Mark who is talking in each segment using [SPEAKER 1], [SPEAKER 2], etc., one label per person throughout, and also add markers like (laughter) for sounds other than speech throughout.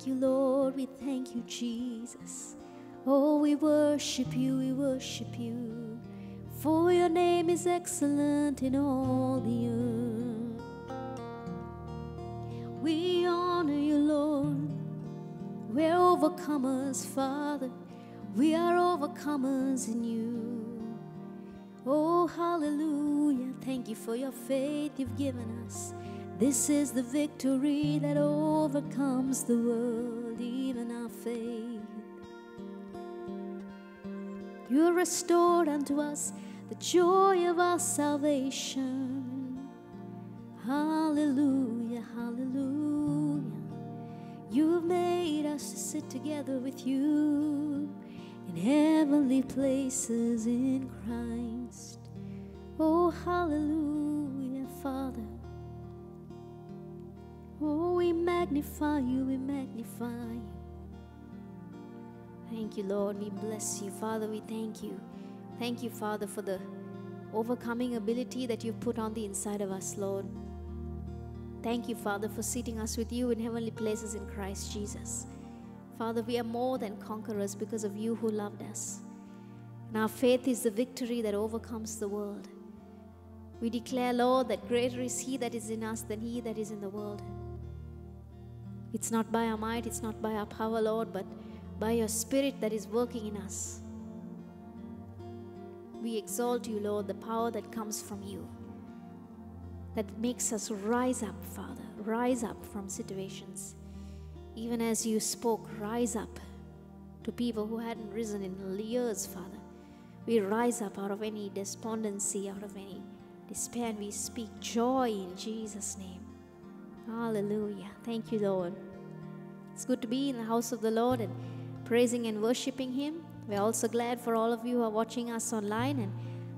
[SPEAKER 1] thank you, Lord. We thank you, Jesus. Oh, we worship you, we worship you. For your name is excellent in all the earth. We honor you, Lord. We're overcomers, Father. We are overcomers in you. Oh, hallelujah. Thank you for your faith you've given us. This is the victory that overcomes the world, even our faith. You restored unto us the joy of our salvation. Hallelujah, hallelujah. You've made us to sit together with you in heavenly places in Christ. Oh, hallelujah, Father. Oh, we magnify you, we magnify you. Thank you, Lord. We bless you. Father, we thank you. Thank you, Father, for the overcoming ability that you've put on the inside of us, Lord. Thank you, Father, for seating us with you in heavenly places in Christ Jesus. Father, we are more than conquerors because of you who loved us. And our faith is the victory that overcomes the world. We declare, Lord, that greater is He that is in us than He that is in the world. It's not by our might, it's not by our power, Lord, but by your Spirit that is working in us. We exalt you, Lord, the power that comes from you, that makes us rise up, Father, rise up from situations. Even as you spoke, rise up to people who hadn't risen in years, Father. We rise up out of any despondency, out of any despair, and we speak joy in Jesus' name. Hallelujah. Thank you, Lord. It's good to be in the house of the Lord and praising and worshiping Him. We're also glad for all of you who are watching us online and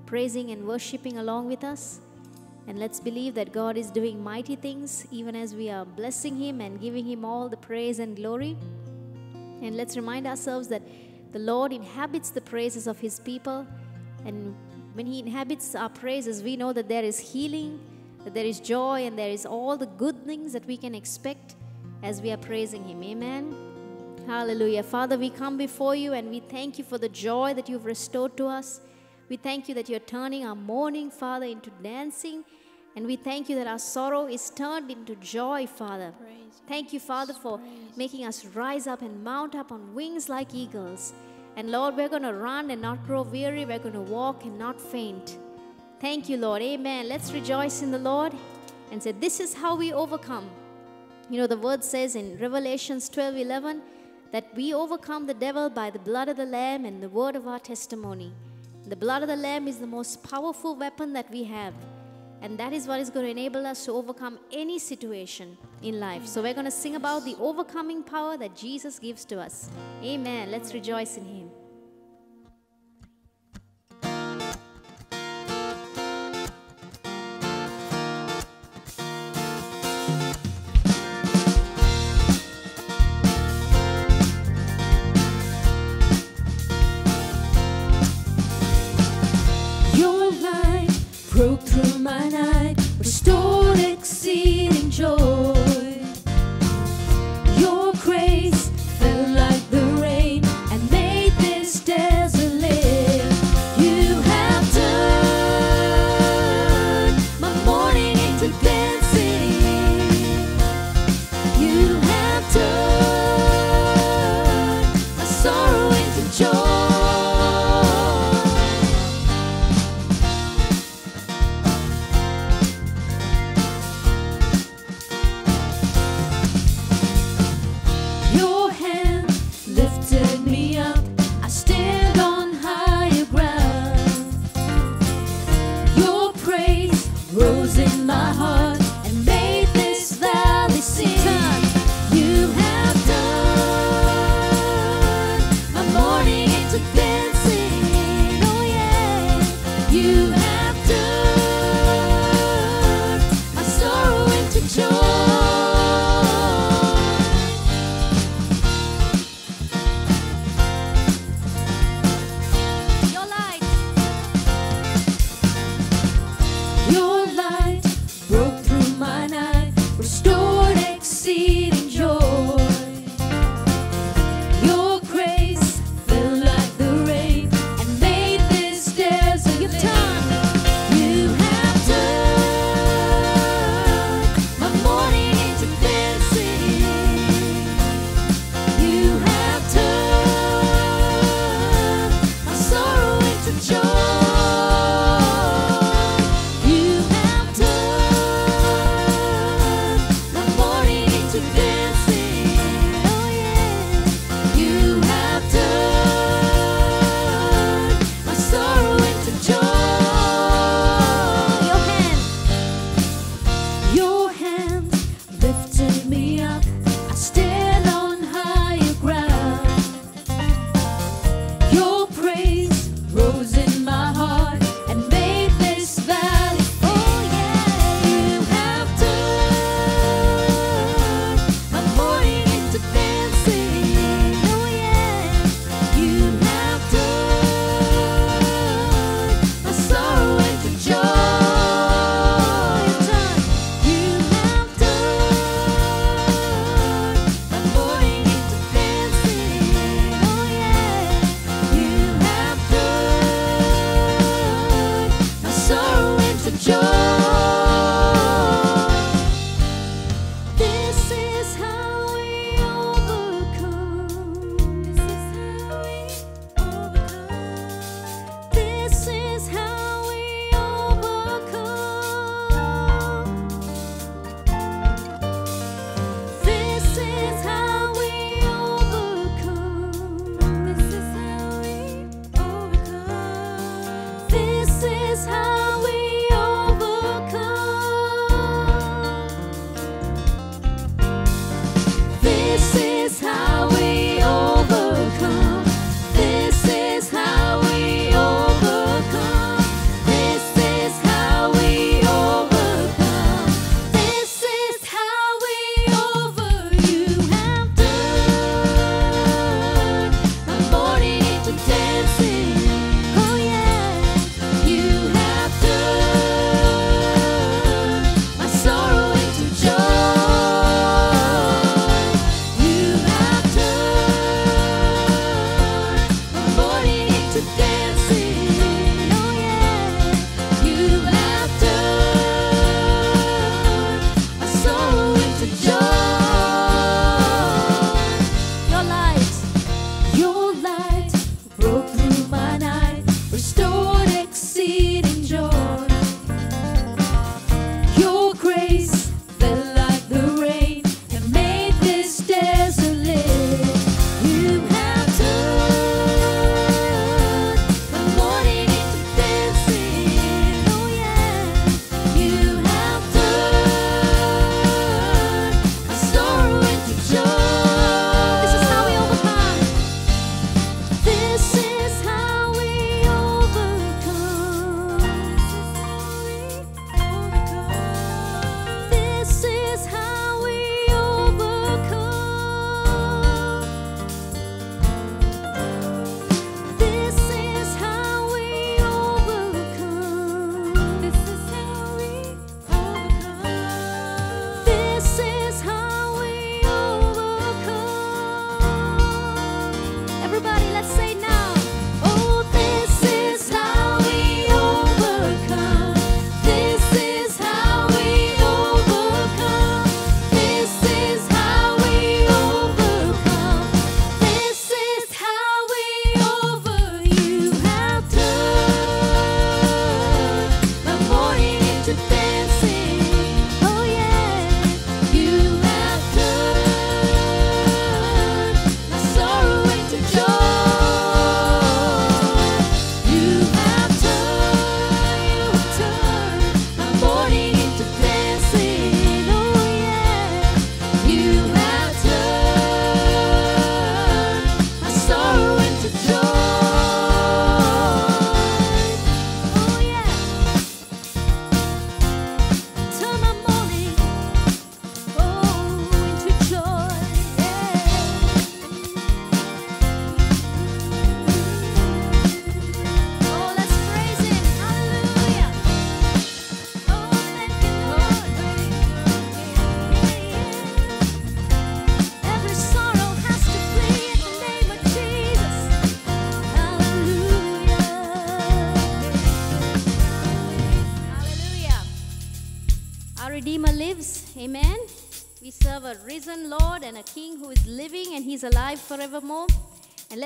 [SPEAKER 1] praising and worshiping along with us. And let's believe that God is doing mighty things even as we are blessing Him and giving Him all the praise and glory. And let's remind ourselves that the Lord inhabits the praises of His people. And when He inhabits our praises, we know that there is healing, that there is joy, and there is all the good things that we can expect as we are praising Him. Amen. Hallelujah. Father, we come before you and we thank you for the joy that you've restored to us. We thank you that you're turning our mourning, Father, into dancing. And we thank you that our sorrow is turned into joy, Father. Thank you, Father, for making us rise up and mount up on wings like eagles. And Lord, we're going to run and not grow weary. We're going to walk and not faint. Thank you, Lord. Amen. Let's rejoice in the Lord and say, This is how we overcome. You know, the word says in Revelations 12 11 that we overcome the devil by the blood of the Lamb and the word of our testimony. The blood of the Lamb is the most powerful weapon that we have. And that is what is going to enable us to overcome any situation in life. So we're going to sing about the overcoming power that Jesus gives to us. Amen. Let's rejoice in Him. Through my night, restored exceeding joy.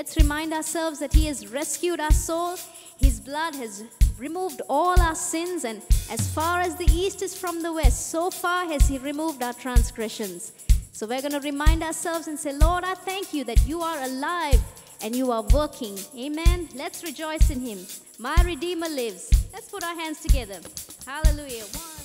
[SPEAKER 2] Let's remind ourselves that He has rescued our soul. His blood has removed all our sins, and as far as the east is from the west, so far has He removed our transgressions. So we're going to remind ourselves and say, Lord, I thank you that you are alive and you are working. Amen. Let's rejoice in Him. My Redeemer lives. Let's put our hands together. Hallelujah. One,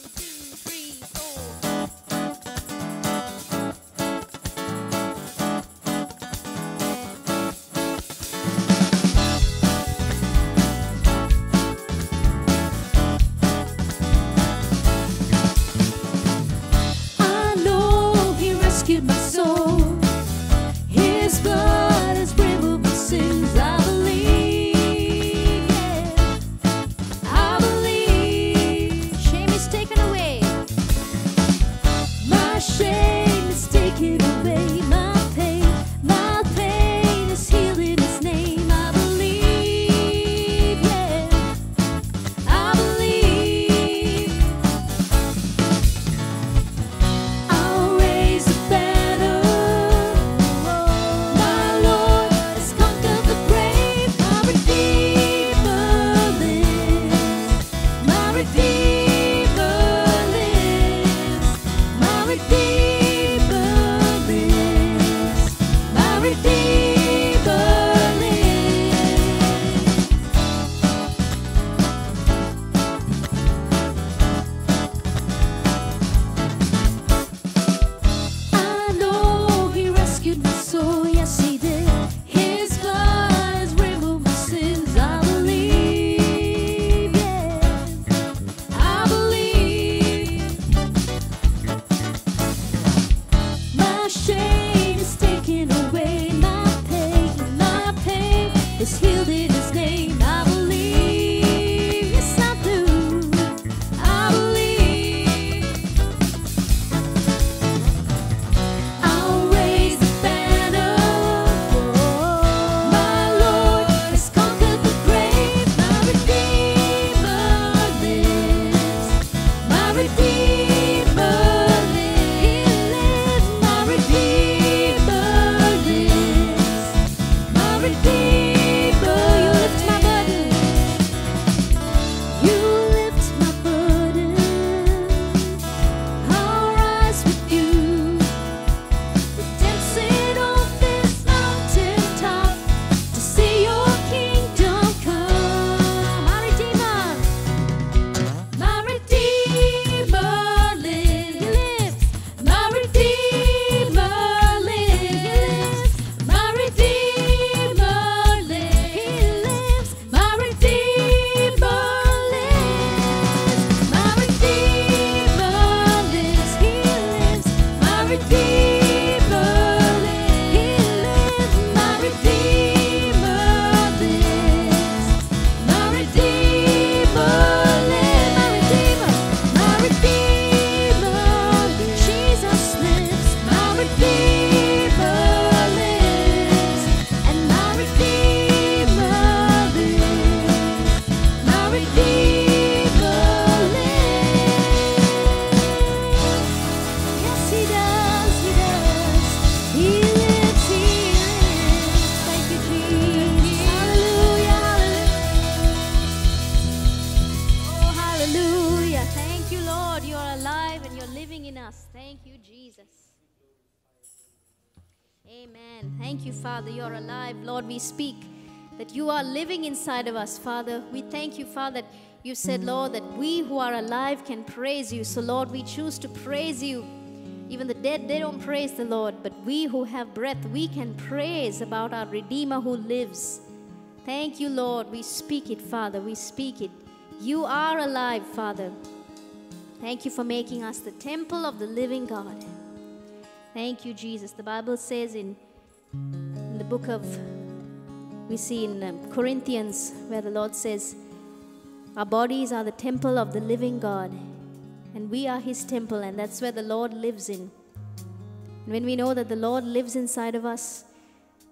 [SPEAKER 1] in
[SPEAKER 2] us. Thank you, Jesus. Amen. Thank you, Father. You're alive. Lord, we speak that you are living inside of us, Father. We thank you, Father, that you said, Lord, that we who are alive can praise you. So, Lord, we choose to praise you. Even the dead, they don't praise the Lord, but we who have breath, we can praise about our Redeemer who lives. Thank you, Lord. We speak it, Father. We speak it. You are alive, Father. Thank you for making us the temple of the living God. Thank you, Jesus. The Bible says in, in the book of, we see in um, Corinthians, where the Lord says, Our bodies are the temple of the living God, and we are His temple, and that's where the Lord lives in. And when we know that the Lord lives inside of us,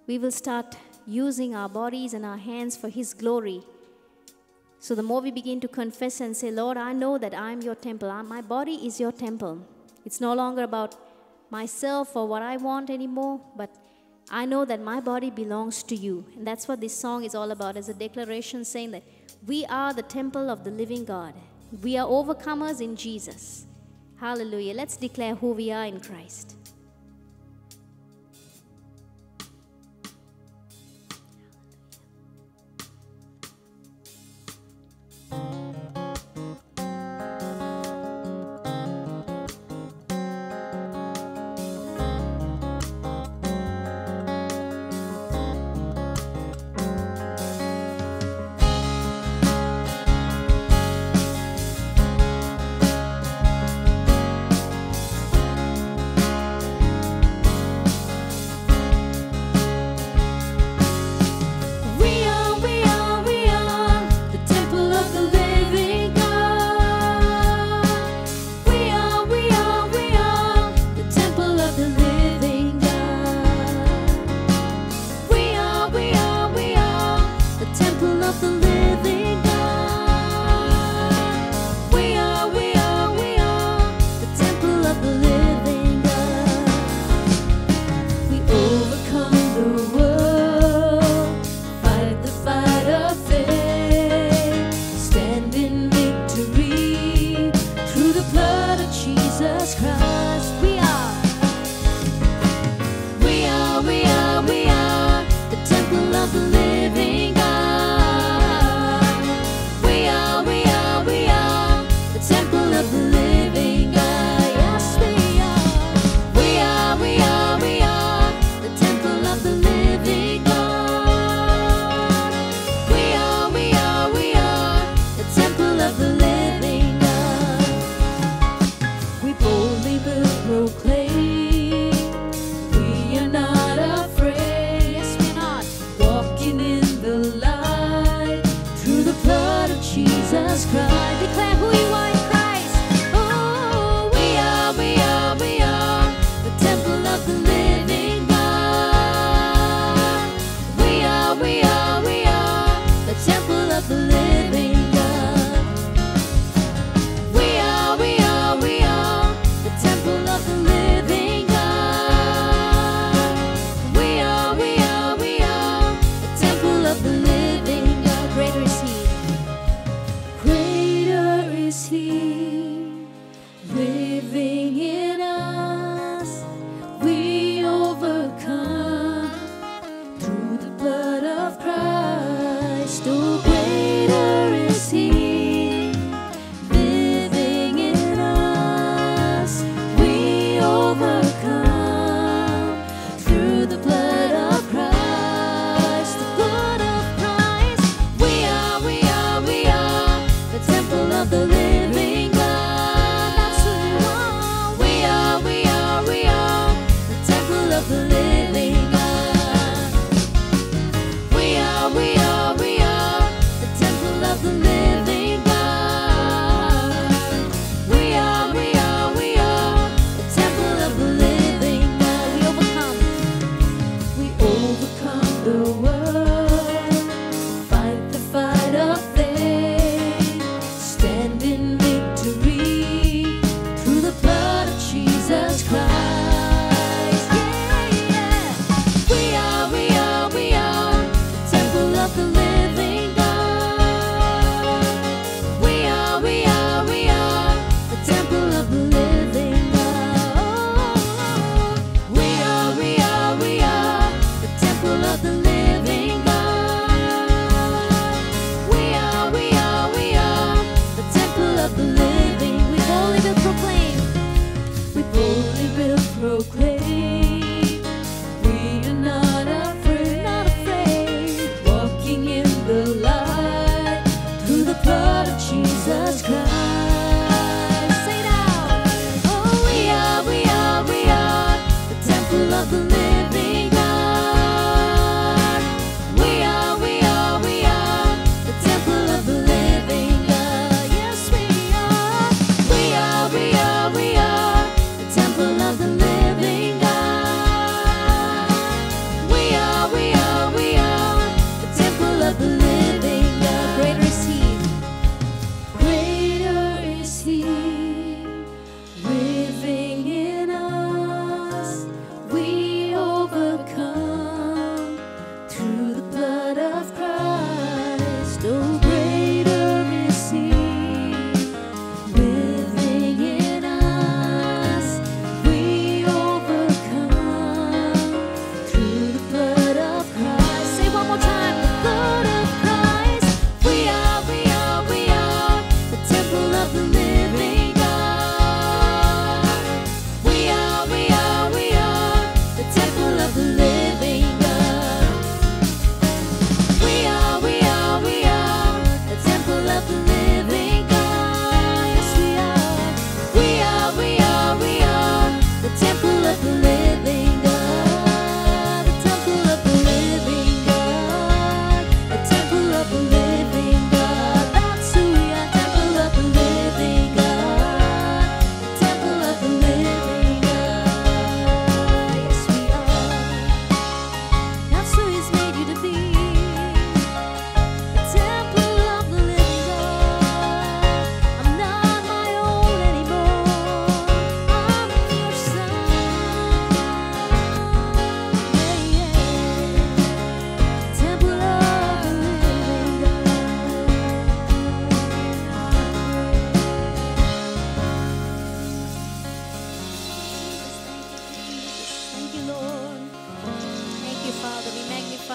[SPEAKER 2] we will start using our bodies and our hands for His glory. So the more we begin to confess and say, Lord, I know that I'm your temple. My body is your temple. It's no longer about myself or what I want anymore, but I know that my body belongs to you. And that's what this song is all about as a declaration saying that we are the temple of the living God. We are overcomers in Jesus. Hallelujah. Let's declare who we are in Christ.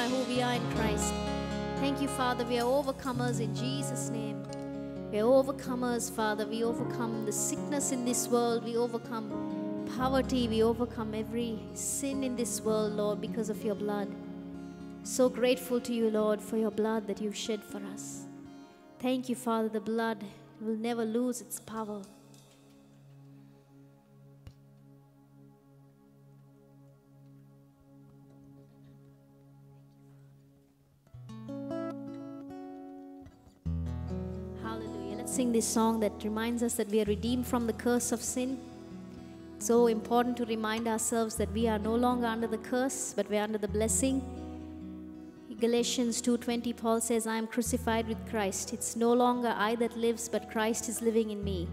[SPEAKER 3] who we are in Christ. Thank you,
[SPEAKER 1] Father. We are overcomers in Jesus' name. We are overcomers, Father. We overcome the sickness in this world. We overcome poverty. We overcome every sin in this world, Lord, because of your blood. So grateful to you, Lord, for your blood that you've shed for us. Thank you, Father. The blood will never lose its power. Sing this song that reminds us that we are redeemed from the curse of sin. So important to remind ourselves that we are no longer under the curse, but we're under the blessing. Galatians 2:20 Paul says, "I am crucified with Christ. It's no longer I that lives, but Christ is living in me."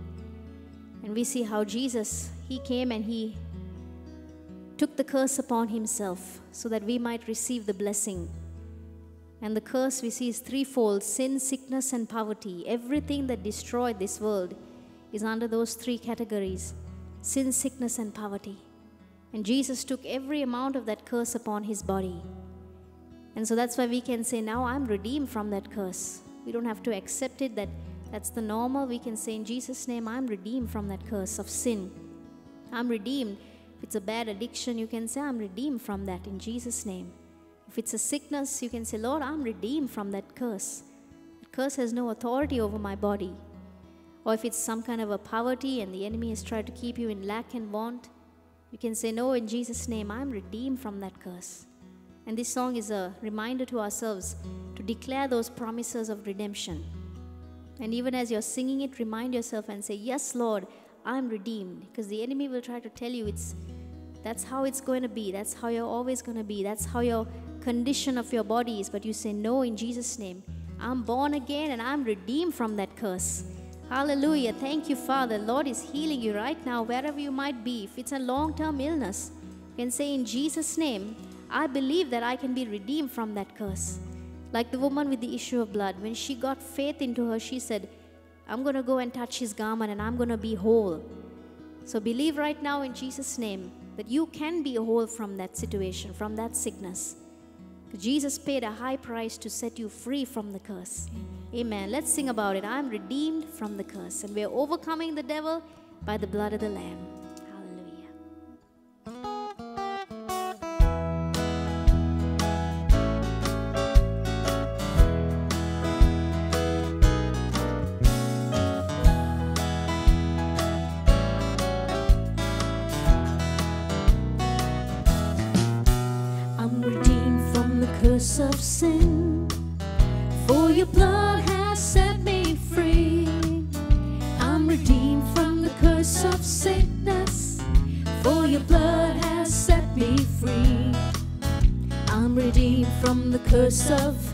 [SPEAKER 1] And we see how Jesus, he came and he took the curse upon himself so that we might receive the blessing. And the curse we see is threefold sin, sickness, and poverty. Everything that destroyed this world is under those three categories sin, sickness, and poverty. And Jesus took every amount of that curse upon his body. And so that's why we can say, Now I'm redeemed from that curse. We don't have to accept it that that's the normal. We can say, In Jesus' name, I'm redeemed from that curse of sin. I'm redeemed. If it's a bad addiction, you can say, I'm redeemed from that in Jesus' name. If it's a sickness, you can say, Lord, I'm redeemed from that curse. That curse has no authority over my body. Or if it's some kind of a poverty and the enemy has tried to keep you in lack and want, you can say, No, in Jesus' name, I'm redeemed from that curse. And this song is a reminder to ourselves to declare those promises of redemption. And even as you're singing it, remind yourself and say, Yes, Lord, I'm redeemed. Because the enemy will try to tell you it's that's how it's going to be. That's how you're always going to be. That's how your condition of your body is. But you say, No, in Jesus' name. I'm born again and I'm redeemed from that curse. Hallelujah. Thank you, Father. Lord is healing you right now, wherever you might be. If it's a long term illness, you can say, In Jesus' name, I believe that I can be redeemed from that curse. Like the woman with the issue of blood, when she got faith into her, she said, I'm going to go and touch his garment and I'm going to be whole. So believe right now in Jesus' name that you can be whole from that situation, from that sickness. Jesus paid a high price to set you free from the curse. Amen. Let's sing about it. I'm redeemed from the curse, and we're overcoming the devil by the blood of the Lamb.
[SPEAKER 2] Sin. For your blood has set me free. I'm redeemed from the curse of sickness. For your blood has set me free. I'm redeemed from the curse of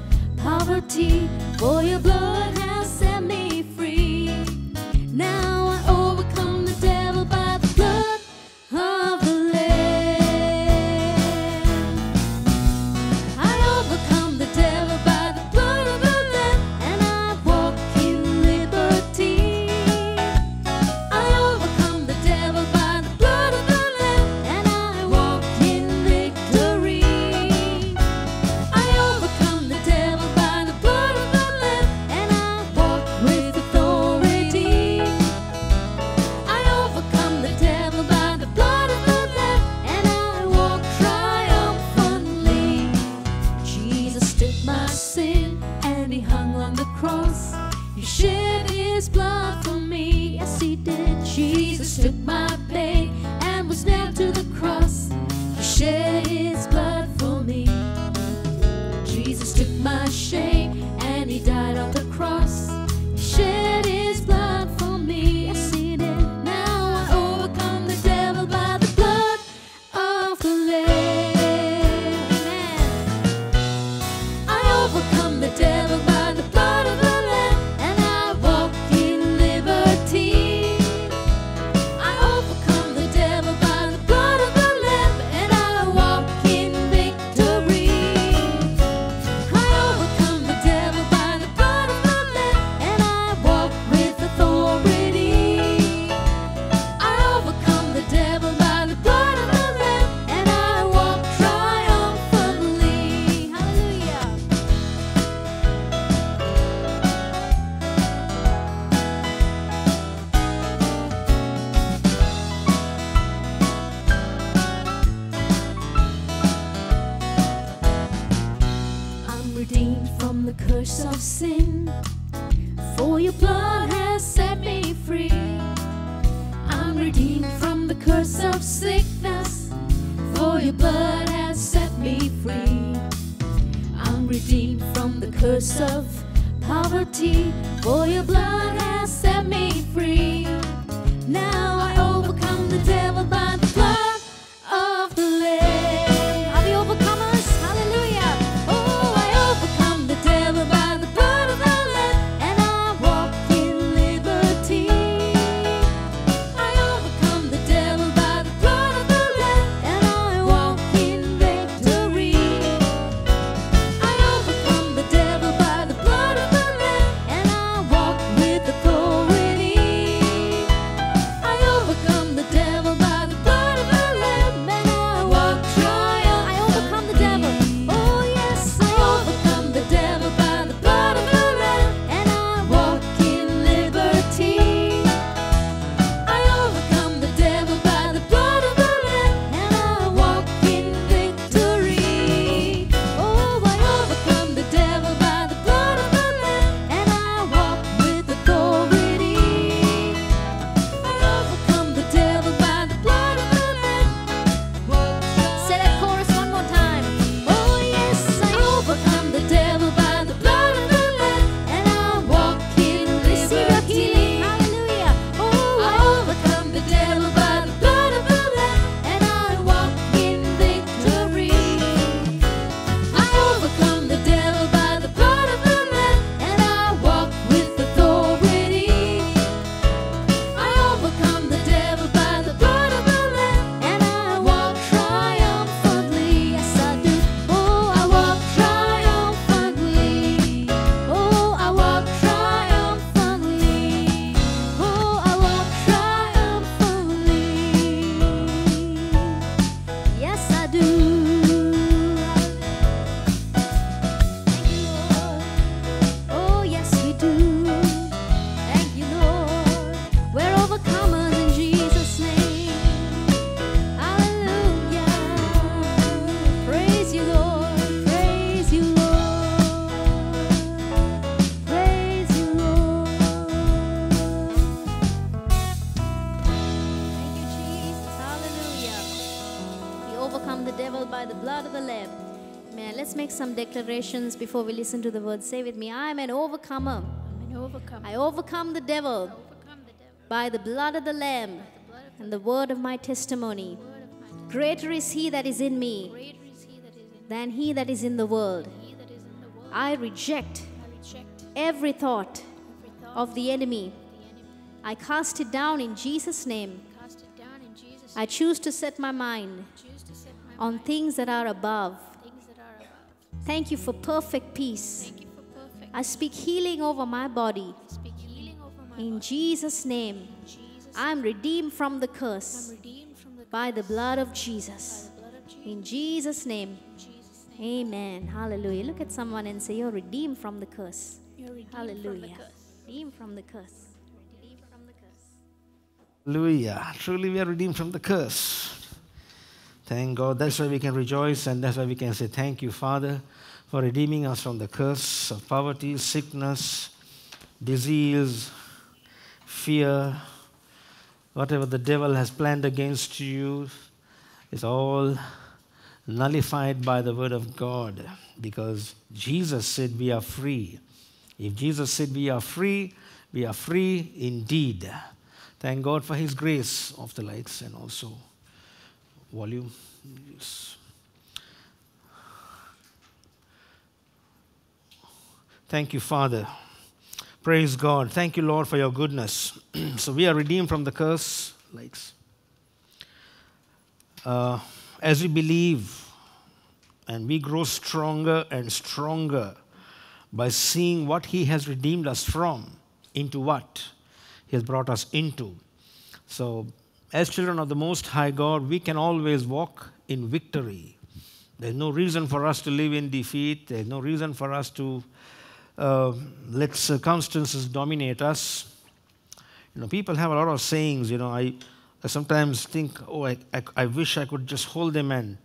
[SPEAKER 1] declarations before we listen to the word. Say with me, I am an overcomer.
[SPEAKER 4] I'm an overcomer.
[SPEAKER 1] I overcome the devil
[SPEAKER 4] overcome the devil.
[SPEAKER 1] by the blood of the Lamb and the word of my testimony.
[SPEAKER 4] Of my
[SPEAKER 1] Greater is he that is in me
[SPEAKER 4] is he is in
[SPEAKER 1] than he that is in the world.
[SPEAKER 4] he that is in the world.
[SPEAKER 1] I reject
[SPEAKER 4] I reject
[SPEAKER 1] every thought
[SPEAKER 4] every thought
[SPEAKER 1] of the enemy.
[SPEAKER 4] the enemy.
[SPEAKER 1] I cast it down in Jesus' name.
[SPEAKER 4] Cast it down in Jesus'
[SPEAKER 1] I choose to set my mind
[SPEAKER 4] Choose to set my
[SPEAKER 1] on things that are above. Thank you for perfect peace.
[SPEAKER 4] Thank you for perfect.
[SPEAKER 1] I speak healing over my body.
[SPEAKER 4] I speak healing over my
[SPEAKER 1] In
[SPEAKER 4] body.
[SPEAKER 1] Jesus' name,
[SPEAKER 4] In Jesus'
[SPEAKER 1] I am redeemed from the curse
[SPEAKER 4] from the
[SPEAKER 1] by the blood of
[SPEAKER 4] by
[SPEAKER 1] Jesus.
[SPEAKER 4] the blood of Jesus.
[SPEAKER 1] In Jesus' name,
[SPEAKER 4] In Jesus' name.
[SPEAKER 1] amen. Hallelujah. Look at someone and say, You're redeemed from the curse.
[SPEAKER 4] Redeemed
[SPEAKER 1] Hallelujah.
[SPEAKER 4] from.
[SPEAKER 1] Redeemed from the curse. Redeemed from the curse.
[SPEAKER 5] Hallelujah. Truly, we are redeemed from the curse. Thank God. That's why we can rejoice, and that's why we can say, Thank you, Father, for redeeming us from the curse of poverty, sickness, disease, fear. Whatever the devil has planned against you is all nullified by the word of God because Jesus said we are free. If Jesus said we are free, we are free indeed. Thank God for His grace of the lights and also volume. Yes. Thank you, Father. Praise God. Thank you, Lord, for your goodness. (clears throat) so we are redeemed from the curse. Lights. Uh, as we believe and we grow stronger and stronger by seeing what He has redeemed us from into what He has brought us into. So, as children of the Most High God, we can always walk in victory. There's no reason for us to live in defeat, there's no reason for us to uh, let circumstances dominate us. You know, people have a lot of sayings. You know, I, I sometimes think, oh, I, I, I wish I could just hold them in,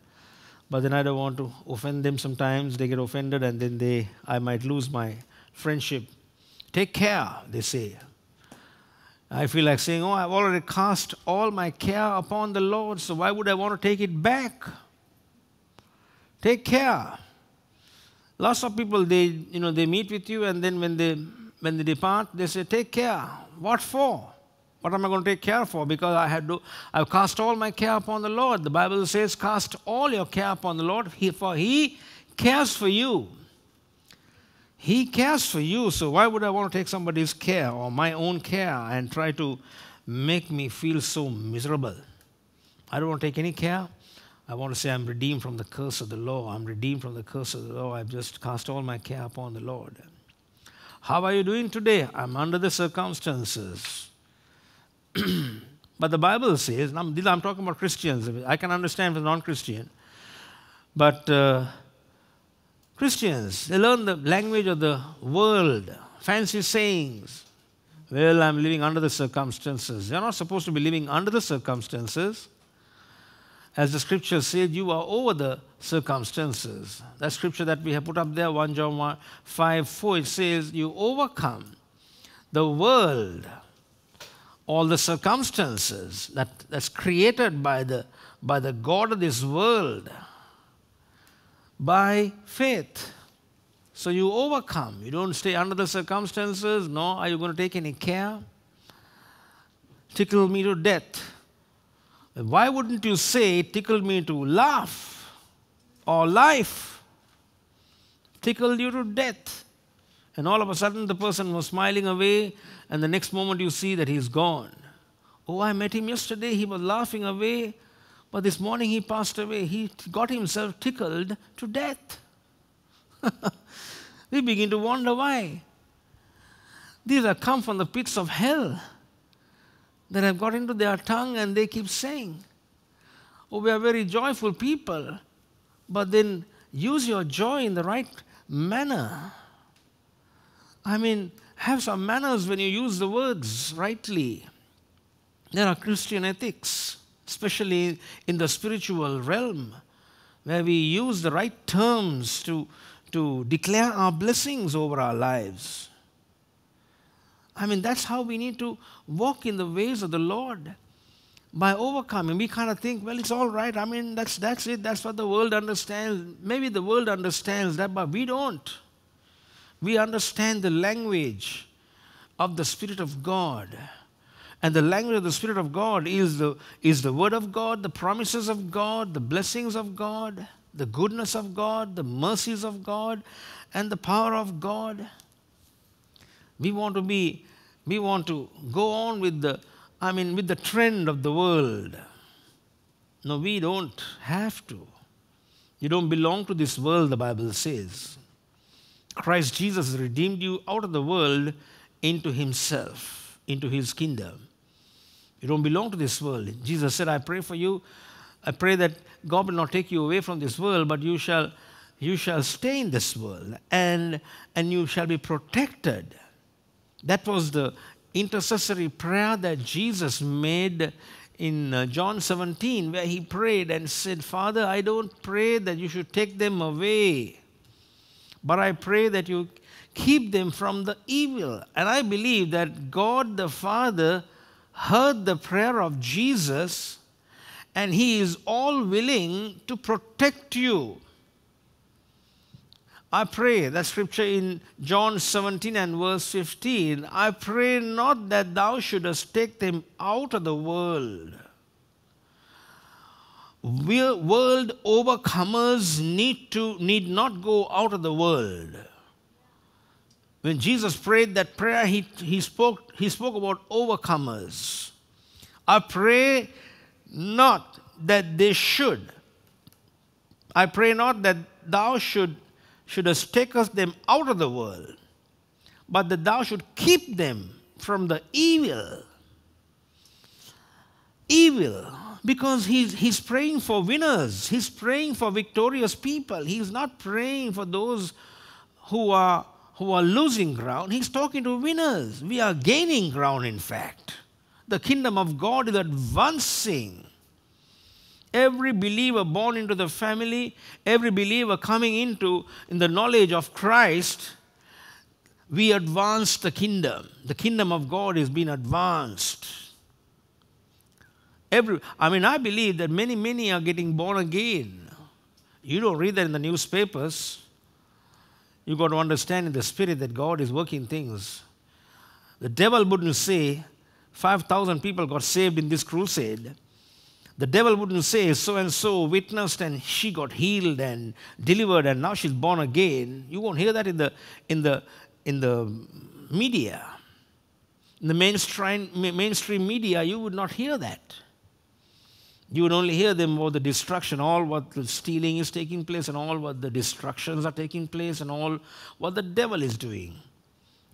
[SPEAKER 5] but then I don't want to offend them sometimes. They get offended and then they, I might lose my friendship. Take care, they say. I feel like saying, oh, I've already cast all my care upon the Lord, so why would I want to take it back? Take care. Lots of people they you know they meet with you and then when they when they depart they say take care. What for? What am I going to take care for? Because I had to I've cast all my care upon the Lord. The Bible says cast all your care upon the Lord, for he cares for you. He cares for you, so why would I want to take somebody's care or my own care and try to make me feel so miserable? I don't want to take any care. I want to say I'm redeemed from the curse of the law. I'm redeemed from the curse of the law. I've just cast all my care upon the Lord. How are you doing today? I'm under the circumstances. (clears throat) but the Bible says, I'm, I'm talking about Christians. I can understand for non Christian. But uh, Christians, they learn the language of the world, fancy sayings. Well, I'm living under the circumstances. You're not supposed to be living under the circumstances. As the scripture says, you are over the circumstances. That scripture that we have put up there, 1 John 1, 5 4, it says, You overcome the world, all the circumstances that, that's created by the, by the God of this world by faith. So you overcome. You don't stay under the circumstances, nor are you going to take any care. Tickle me to death. Why wouldn't you say, tickle me to laugh or life? Tickled you to death. And all of a sudden, the person was smiling away, and the next moment, you see that he's gone. Oh, I met him yesterday. He was laughing away. But this morning he passed away. He got himself tickled to death. (laughs) we begin to wonder why. These are come from the pits of hell that have got into their tongue and they keep saying, Oh, we are very joyful people, but then use your joy in the right manner. I mean, have some manners when you use the words rightly. There are Christian ethics especially in the spiritual realm, where we use the right terms to, to declare our blessings over our lives. I mean, that's how we need to walk in the ways of the Lord by overcoming. We kind of think, well, it's all right. I mean, that's, that's it. That's what the world understands. Maybe the world understands that, but we don't. We understand the language of the Spirit of God. And the language of the Spirit of God is the, is the Word of God, the promises of God, the blessings of God, the goodness of God, the mercies of God, and the power of God. We want to be, we want to go on with the, I mean, with the trend of the world. No, we don't have to. You don't belong to this world, the Bible says. Christ Jesus redeemed you out of the world into Himself, into His kingdom. You don't belong to this world. Jesus said, I pray for you. I pray that God will not take you away from this world, but you shall, you shall stay in this world and, and you shall be protected. That was the intercessory prayer that Jesus made in uh, John 17, where he prayed and said, Father, I don't pray that you should take them away, but I pray that you keep them from the evil. And I believe that God the Father heard the prayer of Jesus and he is all willing to protect you. I pray, that scripture in John 17 and verse 15 I pray not that thou shouldest take them out of the world. World overcomers need, to, need not go out of the world. When Jesus prayed that prayer, he, he, spoke, he spoke about overcomers. I pray not that they should. I pray not that thou should, shouldest take us them out of the world, but that thou should keep them from the evil. Evil. Because he's, he's praying for winners. He's praying for victorious people. He's not praying for those who are who are losing ground, he's talking to winners. We are gaining ground, in fact. The kingdom of God is advancing. Every believer born into the family, every believer coming into in the knowledge of Christ, we advance the kingdom. The kingdom of God is being advanced. Every, I mean, I believe that many, many are getting born again. You don't read that in the newspapers. you got to understand in the spirit that God is working things. The devil wouldn't say 5,000 people got saved in this crusade. The devil wouldn't say so and so witnessed and she got healed and delivered and now she's born again. You won't hear that in the in the in the media. In the mainstream mainstream media, you would not hear that. You would only hear them about the destruction, all what the stealing is taking place, and all what the destructions are taking place, and all what the devil is doing.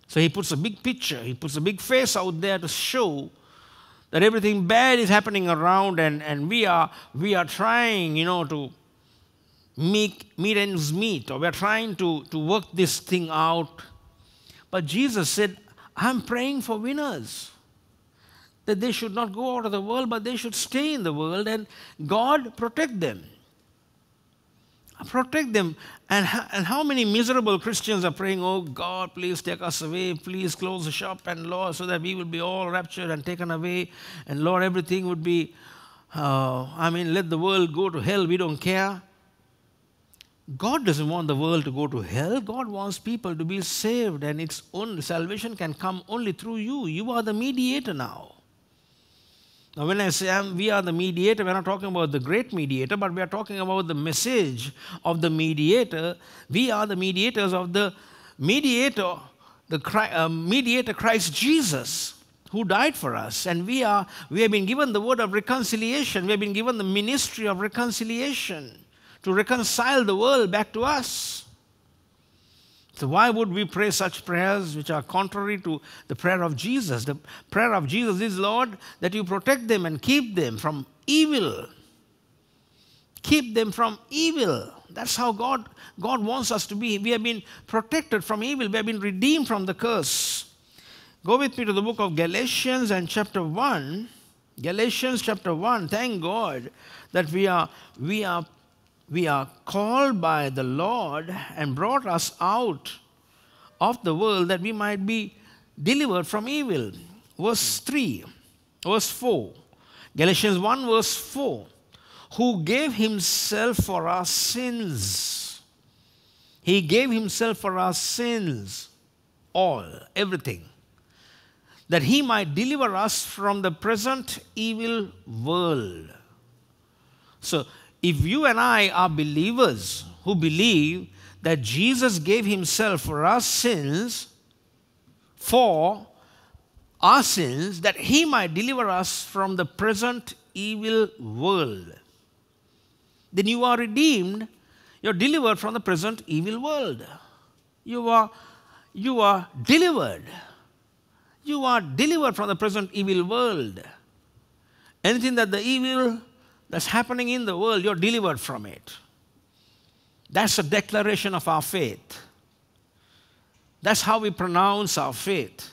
[SPEAKER 5] So he puts a big picture, he puts a big face out there to show that everything bad is happening around, and, and we are we are trying, you know, to make meet ends meet, or we're trying to, to work this thing out. But Jesus said, I'm praying for winners that they should not go out of the world, but they should stay in the world, and God protect them. Protect them. And, and how many miserable Christians are praying, Oh God, please take us away, please close the shop, and Lord, so that we will be all raptured and taken away, and Lord, everything would be, uh, I mean, let the world go to hell, we don't care. God doesn't want the world to go to hell. God wants people to be saved, and its own salvation can come only through you. You are the mediator now. Now, when I say I'm, we are the mediator, we're not talking about the great mediator, but we are talking about the message of the mediator. We are the mediators of the mediator, the Christ, uh, mediator Christ Jesus, who died for us. And we are we have been given the word of reconciliation. We have been given the ministry of reconciliation to reconcile the world back to us. So, why would we pray such prayers which are contrary to the prayer of Jesus? The prayer of Jesus is, Lord, that you protect them and keep them from evil. Keep them from evil. That's how God, God wants us to be. We have been protected from evil, we have been redeemed from the curse. Go with me to the book of Galatians and chapter 1. Galatians chapter 1. Thank God that we are, we are we are called by the Lord and brought us out of the world that we might be delivered from evil. Verse 3, verse 4. Galatians 1, verse 4. Who gave himself for our sins. He gave himself for our sins, all, everything, that he might deliver us from the present evil world. So, if you and I are believers who believe that Jesus gave himself for our sins, for our sins, that he might deliver us from the present evil world, then you are redeemed. You're delivered from the present evil world. You are, you are delivered. You are delivered from the present evil world. Anything that the evil that's happening in the world, you're delivered from it. That's a declaration of our faith. That's how we pronounce our faith.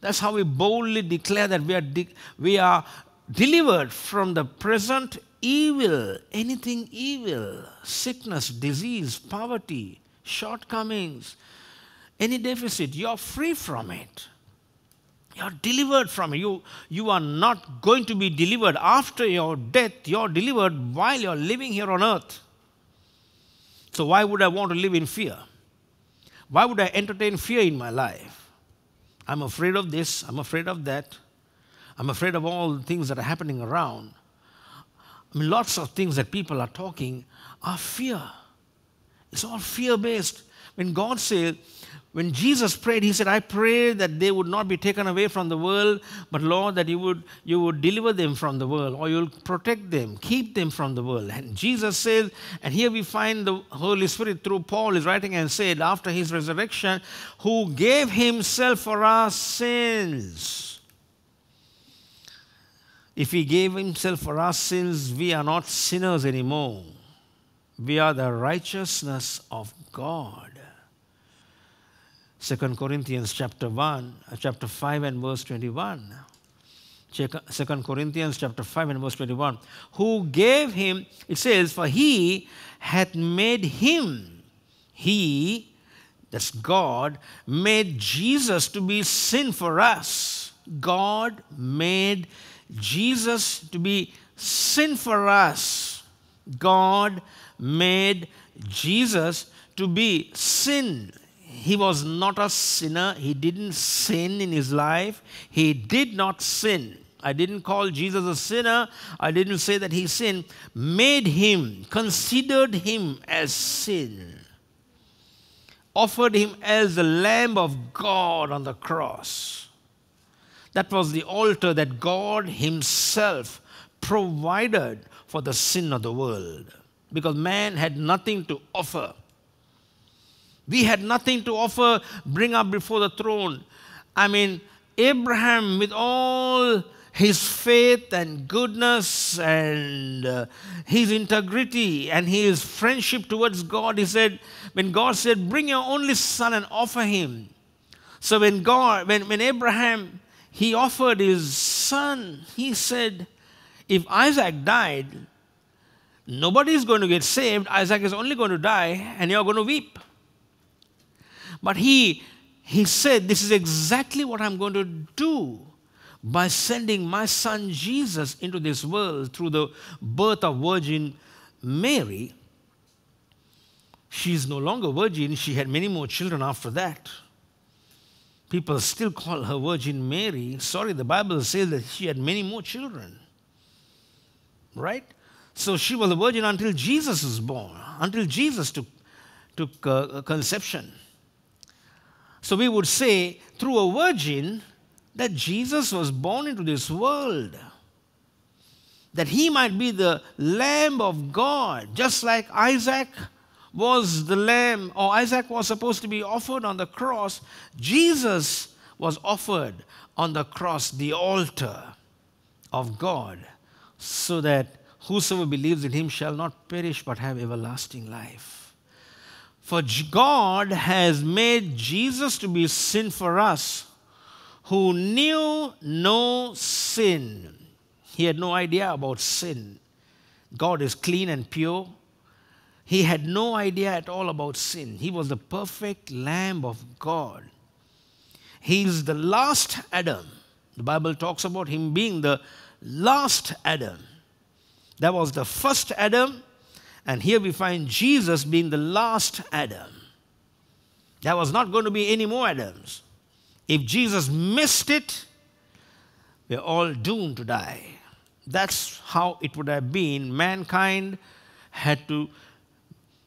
[SPEAKER 5] That's how we boldly declare that we are, de- we are delivered from the present evil, anything evil, sickness, disease, poverty, shortcomings, any deficit. You're free from it. You're delivered from it. You, you are not going to be delivered after your death. You're delivered while you're living here on earth. So, why would I want to live in fear? Why would I entertain fear in my life? I'm afraid of this, I'm afraid of that. I'm afraid of all the things that are happening around. I mean, lots of things that people are talking are fear. It's all fear based. When God said, when Jesus prayed, he said, I pray that they would not be taken away from the world, but Lord, that you would, you would deliver them from the world, or you'll protect them, keep them from the world. And Jesus says, and here we find the Holy Spirit through Paul is writing and said, after his resurrection, who gave himself for our sins. If he gave himself for our sins, we are not sinners anymore. We are the righteousness of God. 2 Corinthians chapter 1, uh, chapter 5 and verse 21. 2 Corinthians chapter 5 and verse 21. Who gave him, it says, for he hath made him, he, that's God, made Jesus to be sin for us. God made Jesus to be sin for us. God made Jesus to be sin. He was not a sinner. He didn't sin in his life. He did not sin. I didn't call Jesus a sinner. I didn't say that he sinned. Made him, considered him as sin. Offered him as the Lamb of God on the cross. That was the altar that God Himself provided for the sin of the world. Because man had nothing to offer. We had nothing to offer, bring up before the throne. I mean, Abraham, with all his faith and goodness and uh, his integrity and his friendship towards God, he said, when God said, Bring your only son and offer him. So when God, when, when Abraham, he offered his son, he said, If Isaac died, nobody is going to get saved. Isaac is only going to die, and you're going to weep. But he, he said, This is exactly what I'm going to do by sending my son Jesus into this world through the birth of Virgin Mary. She is no longer virgin, she had many more children after that. People still call her Virgin Mary. Sorry, the Bible says that she had many more children. Right? So she was a virgin until Jesus was born, until Jesus took, took uh, conception. So we would say, through a virgin, that Jesus was born into this world. That he might be the Lamb of God, just like Isaac was the lamb, or Isaac was supposed to be offered on the cross. Jesus was offered on the cross, the altar of God, so that whosoever believes in him shall not perish but have everlasting life. For God has made Jesus to be sin for us who knew no sin. He had no idea about sin. God is clean and pure. He had no idea at all about sin. He was the perfect Lamb of God. He is the last Adam. The Bible talks about him being the last Adam. That was the first Adam, and here we find Jesus being the last Adam. There was not going to be any more Adams. If Jesus missed it, we're all doomed to die. That's how it would have been. Mankind had to,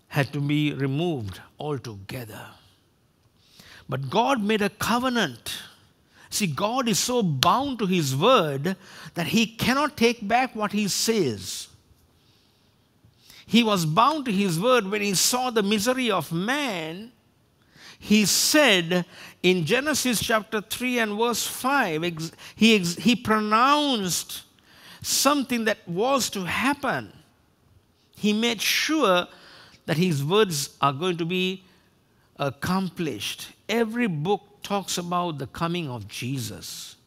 [SPEAKER 5] had to be removed altogether. But God made a covenant. See, God is so bound to His word that He cannot take back what He says. He was bound to His word when He saw the misery of man. He said in Genesis chapter 3 and verse 5, he, he pronounced something that was to happen. He made sure that his words are going to be accomplished. Every book talks about the coming of Jesus.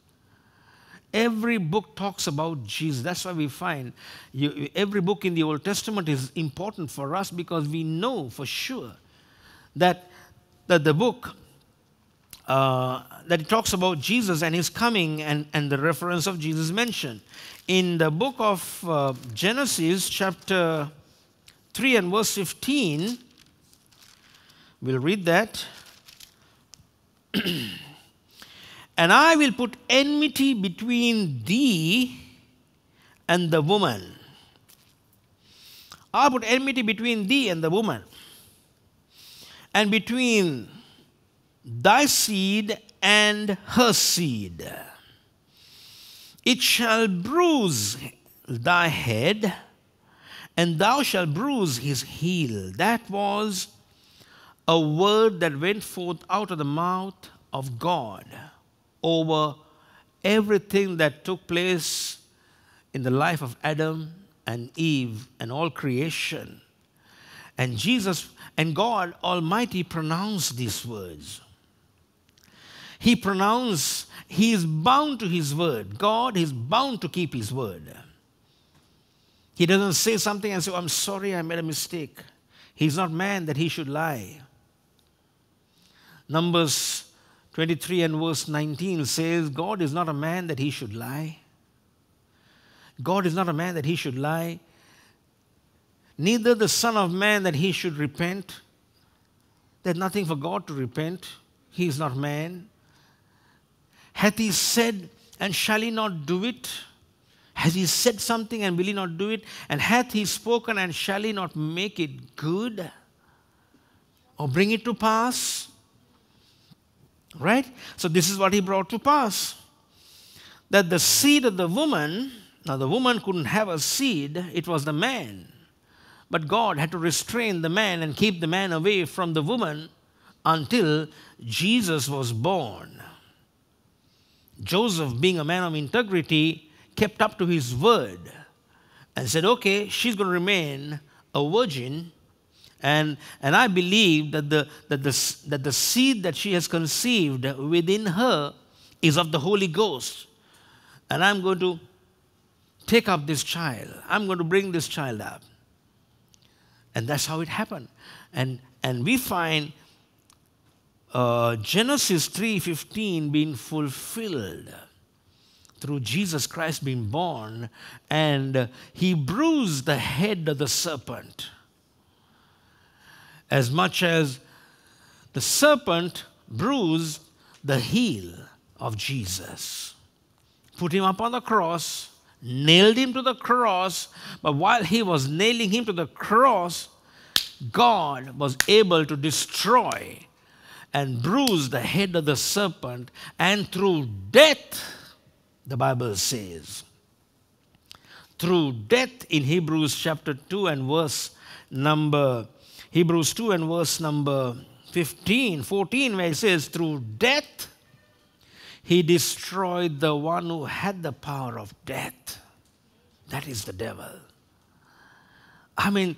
[SPEAKER 5] Every book talks about Jesus. That's why we find you, every book in the Old Testament is important for us because we know for sure that, that the book uh, that it talks about Jesus and his coming and, and the reference of Jesus mentioned. In the book of uh, Genesis, chapter 3 and verse 15, we'll read that. (clears throat) and I will put enmity between thee and the woman. I'll put enmity between thee and the woman, and between thy seed and her seed. It shall bruise thy head, and thou shalt bruise his heel. That was a word that went forth out of the mouth of God over everything that took place in the life of Adam and Eve and all creation. And Jesus and God Almighty pronounced these words. He pronounced, he is bound to his word. God is bound to keep his word. He doesn't say something and say, oh, I'm sorry, I made a mistake. He's not man that he should lie. Numbers 23 and verse 19 says, God is not a man that he should lie. God is not a man that he should lie, neither the Son of Man that he should repent. There's nothing for God to repent. He is not man. Hath he said, and shall he not do it? Has he said something and will he not do it? And hath he spoken and shall he not make it good? Or bring it to pass? Right? So, this is what he brought to pass. That the seed of the woman, now the woman couldn't have a seed, it was the man. But God had to restrain the man and keep the man away from the woman until Jesus was born. Joseph, being a man of integrity, kept up to his word and said, Okay, she's going to remain a virgin. And, and I believe that the, that, the, that the seed that she has conceived within her is of the Holy Ghost. And I'm going to take up this child. I'm going to bring this child up. And that's how it happened. And, and we find uh, Genesis 3:15 being fulfilled through Jesus Christ being born, and he bruised the head of the serpent as much as the serpent bruised the heel of Jesus. Put him up on the cross, nailed him to the cross, but while he was nailing him to the cross, God was able to destroy and bruise the head of the serpent, and through death, the Bible says, through death in Hebrews chapter 2 and verse number, Hebrews 2 and verse number 15, 14, where it says, through death, he destroyed the one who had the power of death. That is the devil. I mean,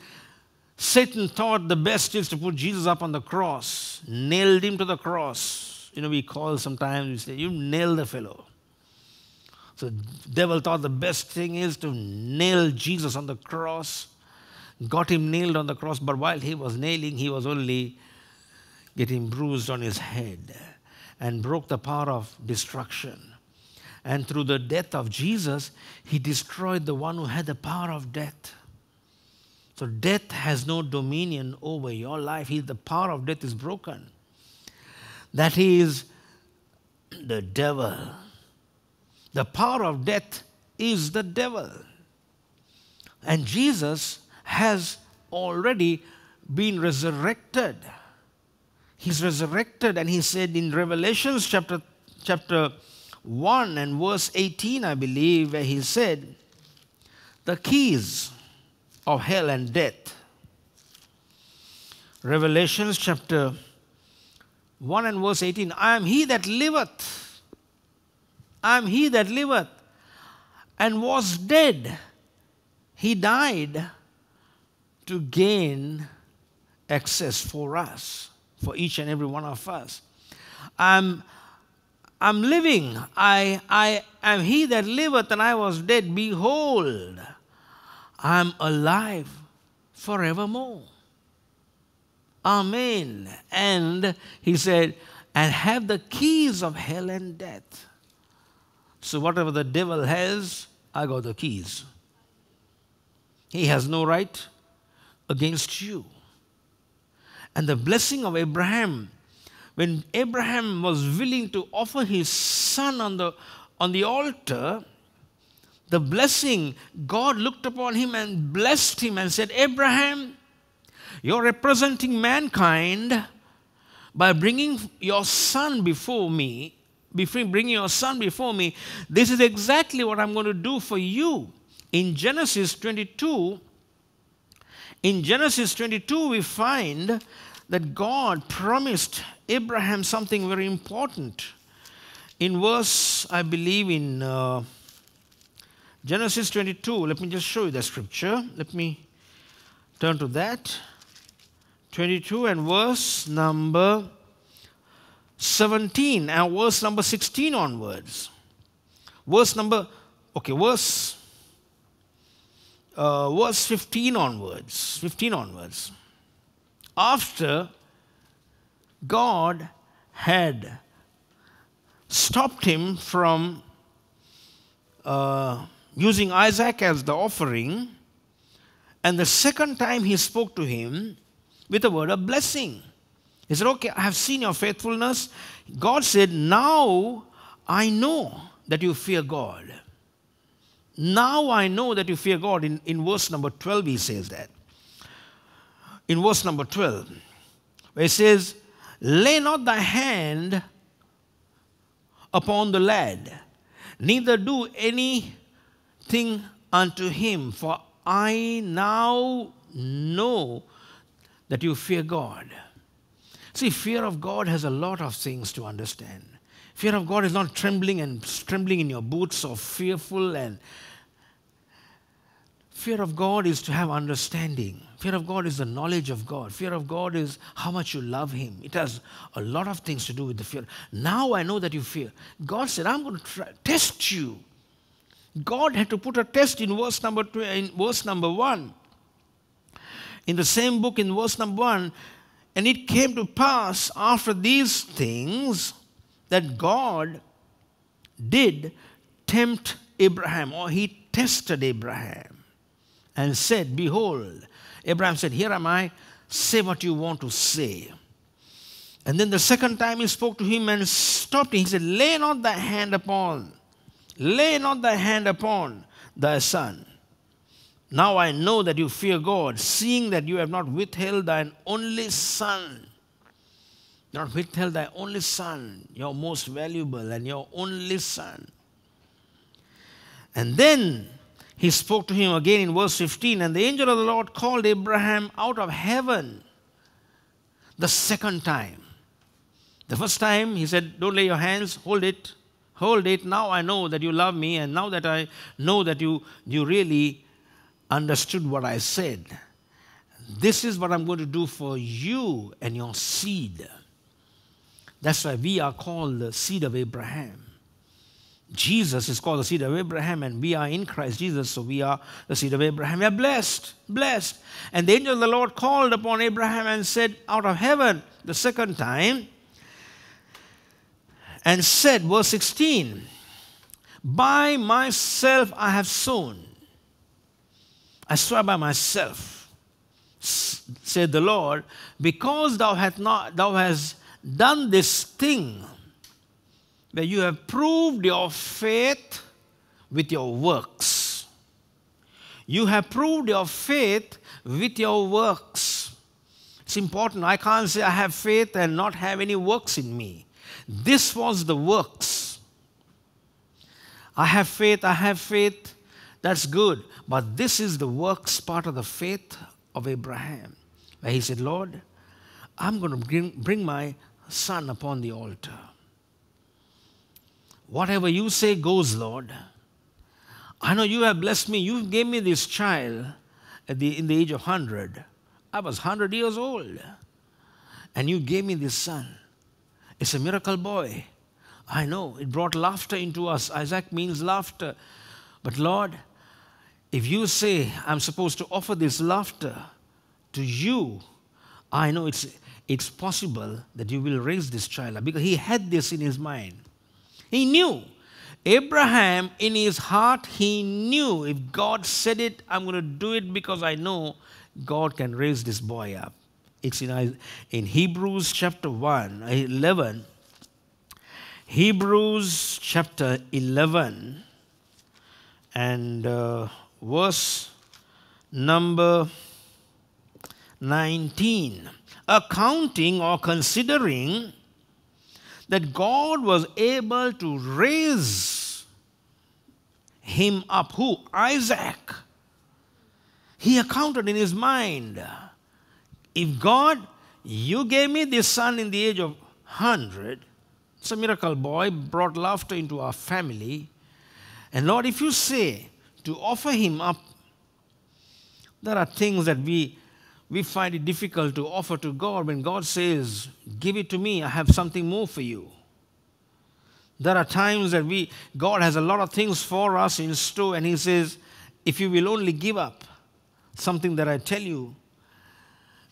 [SPEAKER 5] Satan thought the best is to put Jesus up on the cross, nailed him to the cross. You know, we call sometimes, we say, You nail the fellow. So devil thought the best thing is to nail Jesus on the cross, got him nailed on the cross, but while he was nailing, he was only getting bruised on his head and broke the power of destruction. And through the death of Jesus, he destroyed the one who had the power of death. So death has no dominion over your life. He, the power of death is broken. That is the devil. The power of death is the devil. And Jesus has already been resurrected. He's resurrected, and he said in Revelations chapter, chapter 1 and verse 18, I believe, where he said, The keys of hell and death. Revelations chapter 1 and verse 18 I am he that liveth, I am he that liveth, and was dead. He died to gain access for us, for each and every one of us. I'm, I'm living. I, I am he that liveth, and I was dead. Behold, I'm alive forevermore. Amen. And he said, and have the keys of hell and death. So, whatever the devil has, I got the keys. He has no right against you. And the blessing of Abraham, when Abraham was willing to offer his son on the, on the altar, the blessing, God looked upon him and blessed him and said, Abraham, you're representing mankind by bringing your son before me, before bringing your son before me. This is exactly what I'm going to do for you. In Genesis 22, in Genesis 22, we find that God promised Abraham something very important. In verse, I believe, in uh, Genesis 22, let me just show you the scripture. Let me turn to that. 22 and verse number 17 and verse number 16 onwards. Verse number, okay, verse, uh, verse 15 onwards. 15 onwards. After God had stopped him from uh, using Isaac as the offering, and the second time he spoke to him with a word of blessing. He said, Okay, I have seen your faithfulness. God said, Now I know that you fear God. Now I know that you fear God. In, in verse number 12, he says that. In verse number 12, where he says, Lay not thy hand upon the lad, neither do anything unto him, for I now know that you fear God. See, fear of God has a lot of things to understand. Fear of God is not trembling and trembling in your boots or fearful and Fear of God is to have understanding. Fear of God is the knowledge of God. Fear of God is how much you love Him. It has a lot of things to do with the fear. Now I know that you fear. God said, I'm going to try, test you. God had to put a test in verse number two, in verse number one. In the same book, in verse number one, and it came to pass after these things that God did tempt Abraham, or he tested Abraham and said, Behold, Abraham said, Here am I, say what you want to say. And then the second time he spoke to him and stopped him. He said, Lay not thy hand upon, lay not thy hand upon thy son. Now I know that you fear God, seeing that you have not withheld thine only son. Not withheld thy only son, your most valuable and your only son. And then he spoke to him again in verse 15 and the angel of the Lord called Abraham out of heaven the second time. The first time he said, Don't lay your hands, hold it, hold it. Now I know that you love me, and now that I know that you, you really understood what I said, this is what I'm going to do for you and your seed. That's why we are called the seed of Abraham. Jesus is called the seed of Abraham, and we are in Christ Jesus, so we are the seed of Abraham. We are blessed, blessed. And the angel of the Lord called upon Abraham and said, Out of heaven, the second time, and said, verse 16, By myself I have sown. I swear by myself, said the Lord, because thou hast not thou hast done this thing, where you have proved your faith with your works. You have proved your faith with your works. It's important. I can't say I have faith and not have any works in me. This was the works. I have faith, I have faith, that's good. But this is the works part of the faith of Abraham, where he said, Lord, I'm going to bring, bring my son upon the altar. Whatever you say goes, Lord. I know you have blessed me. You gave me this child at the, in the age of 100. I was 100 years old. And you gave me this son. It's a miracle boy. I know. It brought laughter into us. Isaac means laughter. But Lord, if you say I'm supposed to offer this laughter to you, I know it's, it's possible that you will raise this child up because he had this in his mind. He knew. Abraham, in his heart, he knew if God said it, I'm going to do it because I know God can raise this boy up. It's in, in Hebrews chapter 1, 11. Hebrews chapter 11 and uh, verse number 19. Accounting or considering that God was able to raise him up. Who? Isaac. He accounted in his mind if God, you gave me this son in the age of 100, it's a miracle boy, brought laughter into our family. And Lord, if you say to offer him up, there are things that we we find it difficult to offer to God when God says, Give it to me, I have something more for you. There are times that we, God has a lot of things for us in store, and He says, If you will only give up something that I tell you,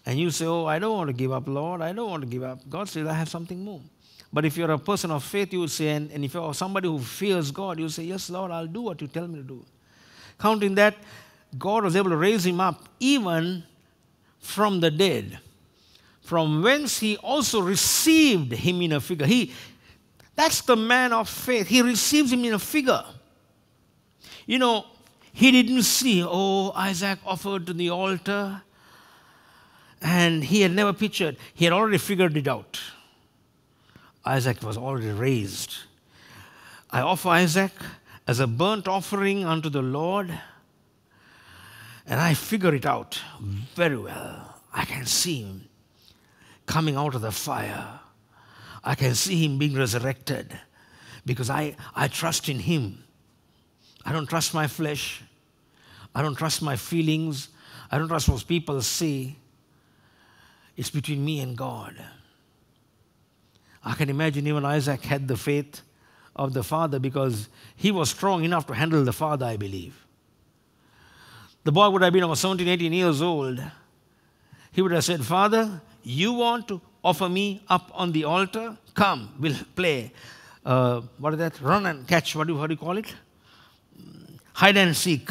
[SPEAKER 5] and you say, Oh, I don't want to give up, Lord, I don't want to give up. God says, I have something more. But if you're a person of faith, you would say, and, and if you're somebody who fears God, you say, Yes, Lord, I'll do what you tell me to do. Counting that, God was able to raise him up even from the dead. from whence he also received him in a figure. He, that's the man of faith. He receives him in a figure. You know, he didn't see, oh, Isaac offered to the altar, and he had never pictured. He had already figured it out. Isaac was already raised. I offer Isaac as a burnt offering unto the Lord, and I figure it out very well. I can see him coming out of the fire. I can see him being resurrected because I, I trust in him. I don't trust my flesh. I don't trust my feelings. I don't trust what people say. It's between me and God. I can imagine even Isaac had the faith of the father because he was strong enough to handle the father, I believe. The boy would have been about 17, 18 years old. He would have said, Father, you want to offer me up on the altar? Come, we'll play. Uh, what is that? Run and catch. What do, what do you call it? Hide and seek.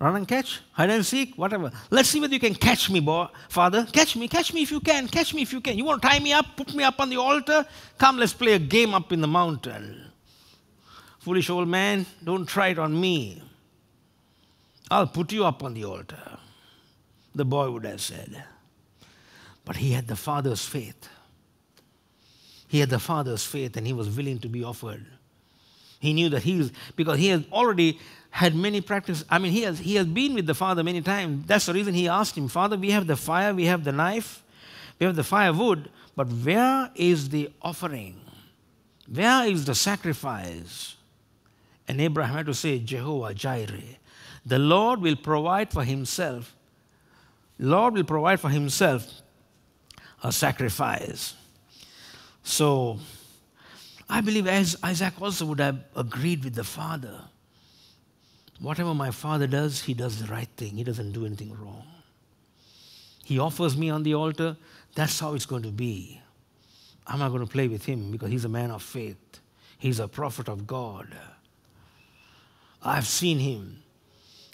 [SPEAKER 5] Run and catch, hide and seek, whatever. Let's see whether you can catch me, boy, father. Catch me, catch me if you can, catch me if you can. You want to tie me up, put me up on the altar? Come, let's play a game up in the mountain. Foolish old man, don't try it on me. I'll put you up on the altar. The boy would have said. But he had the father's faith. He had the father's faith and he was willing to be offered. He knew that he because he had already had many practices. I mean, he has, he has been with the Father many times. That's the reason he asked him, Father, we have the fire, we have the knife, we have the firewood, but where is the offering? Where is the sacrifice? And Abraham had to say, Jehovah Jireh. The Lord will provide for himself. Lord will provide for himself a sacrifice. So, I believe as Isaac also would have agreed with the father. Whatever my father does, he does the right thing. He doesn't do anything wrong. He offers me on the altar, that's how it's going to be. I'm not going to play with him because he's a man of faith. He's a prophet of God. I've seen him.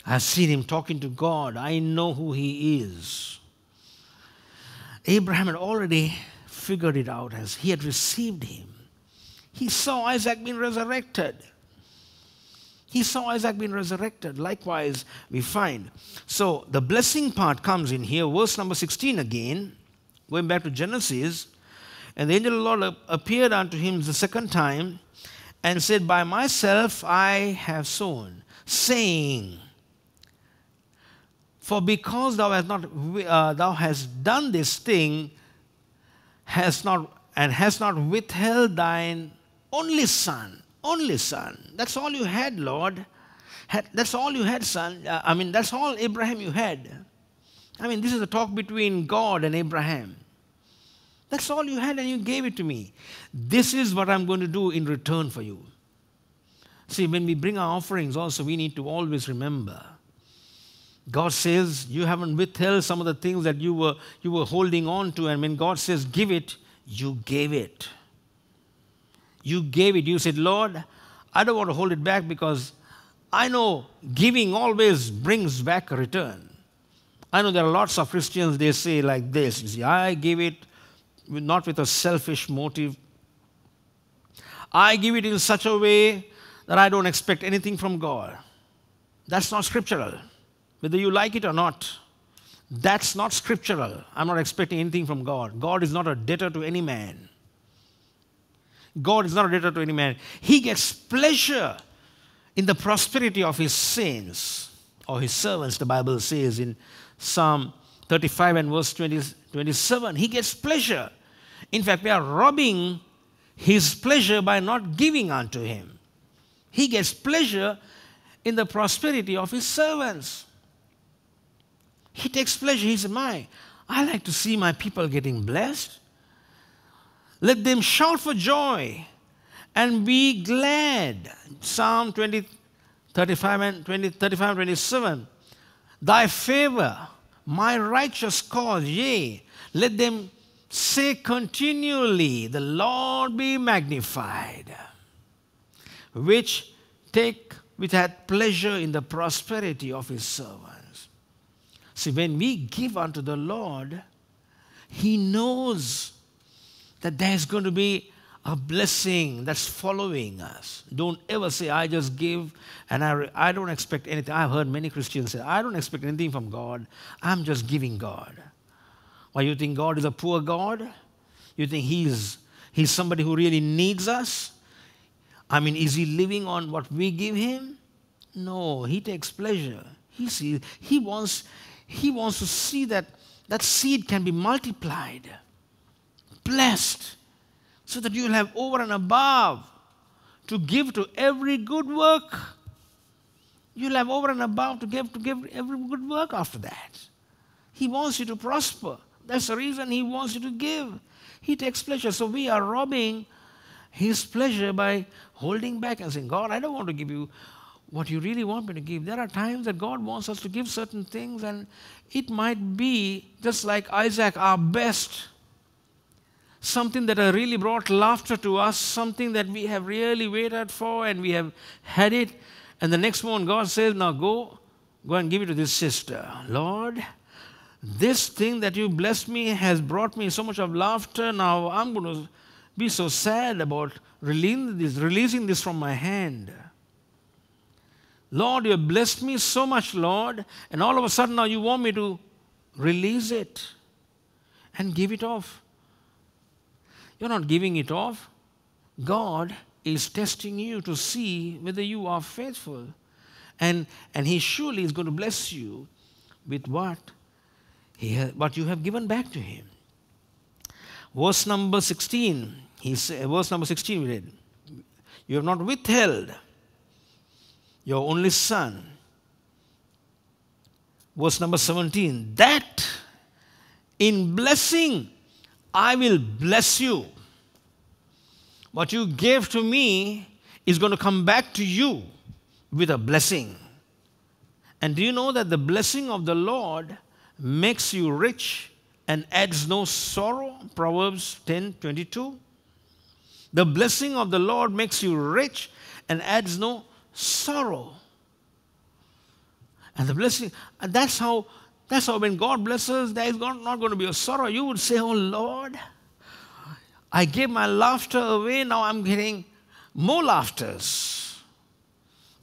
[SPEAKER 5] I've seen him talking to God. I know who he is. Abraham had already figured it out as he had received him. He saw Isaac being resurrected. He saw Isaac being resurrected. Likewise, we find. So the blessing part comes in here, verse number 16 again, going back to Genesis. And the angel of the Lord appeared unto him the second time and said, By myself I have sown, saying, For because thou hast not uh, thou hast done this thing, has not and hast not withheld thine only son, only son. That's all you had, Lord. That's all you had, son. Uh, I mean, that's all Abraham you had. I mean, this is a talk between God and Abraham. That's all you had, and you gave it to me. This is what I'm going to do in return for you. See, when we bring our offerings, also, we need to always remember God says you haven't withheld some of the things that you were, you were holding on to, and when God says give it, you gave it. You gave it. You said, Lord, I don't want to hold it back because I know giving always brings back a return. I know there are lots of Christians, they say like this you see, I give it not with a selfish motive. I give it in such a way that I don't expect anything from God. That's not scriptural, whether you like it or not. That's not scriptural. I'm not expecting anything from God. God is not a debtor to any man. God is not a debtor to any man. He gets pleasure in the prosperity of his saints or his servants, the Bible says in Psalm 35 and verse 20, 27. He gets pleasure. In fact, we are robbing his pleasure by not giving unto him. He gets pleasure in the prosperity of his servants. He takes pleasure. He My, I like to see my people getting blessed. Let them shout for joy and be glad. Psalm 20, 35 and 20, 35 and 27. Thy favor, my righteous cause, yea, let them say continually, The Lord be magnified, which take which had pleasure in the prosperity of his servants. See, when we give unto the Lord, He knows that there's going to be a blessing that's following us. Don't ever say, I just give and I, I don't expect anything. I've heard many Christians say, I don't expect anything from God. I'm just giving God. Why, you think God is a poor God? You think He's, he's somebody who really needs us? I mean, is He living on what we give Him? No, He takes pleasure. He sees, He wants, he wants to see that that seed can be multiplied, blessed, so that you'll have over and above to give to every good work. You'll have over and above to give to give every good work after that. He wants you to prosper. That's the reason he wants you to give. He takes pleasure. So we are robbing his pleasure by holding back and saying, God, I don't want to give you what you really want me to give. There are times that God wants us to give certain things, and it might be just like Isaac, our best. Something that has really brought laughter to us, something that we have really waited for and we have had it. And the next moment, God says, Now go, go and give it to this sister. Lord, this thing that you blessed me has brought me so much of laughter. Now I'm going to be so sad about releasing this, releasing this from my hand. Lord, you have blessed me so much, Lord, and all of a sudden now you want me to release it and give it off. You're not giving it off. God is testing you to see whether you are faithful. And, and He surely is going to bless you with what, he ha- what you have given back to Him. Verse number 16, he say, verse number 16 we read, You have not withheld your only son. Verse number 17, that in blessing I will bless you. What you gave to me is going to come back to you with a blessing. And do you know that the blessing of the Lord makes you rich and adds no sorrow? Proverbs 10 22. The blessing of the Lord makes you rich and adds no sorrow. And the blessing, and that's how that's how when God blesses, there is not going to be a sorrow. You would say, Oh Lord, I gave my laughter away, now I'm getting more laughters.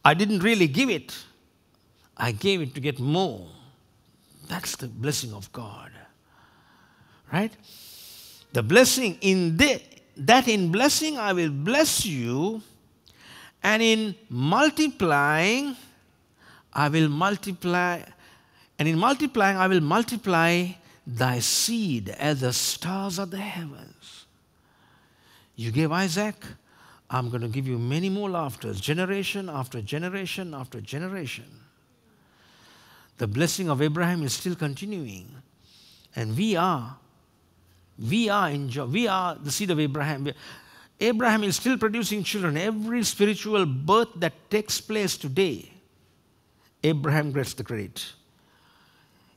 [SPEAKER 5] I didn't really give it, I gave it to get more. That's the blessing of God. Right? The blessing in the, that in blessing I will bless you, and in multiplying I will multiply, and in multiplying I will multiply thy seed as the stars of the heavens. You gave Isaac, I'm going to give you many more laughters, generation after generation after generation. The blessing of Abraham is still continuing. And we are, we are in joy. We are the seed of Abraham. Abraham is still producing children. Every spiritual birth that takes place today, Abraham gets the credit.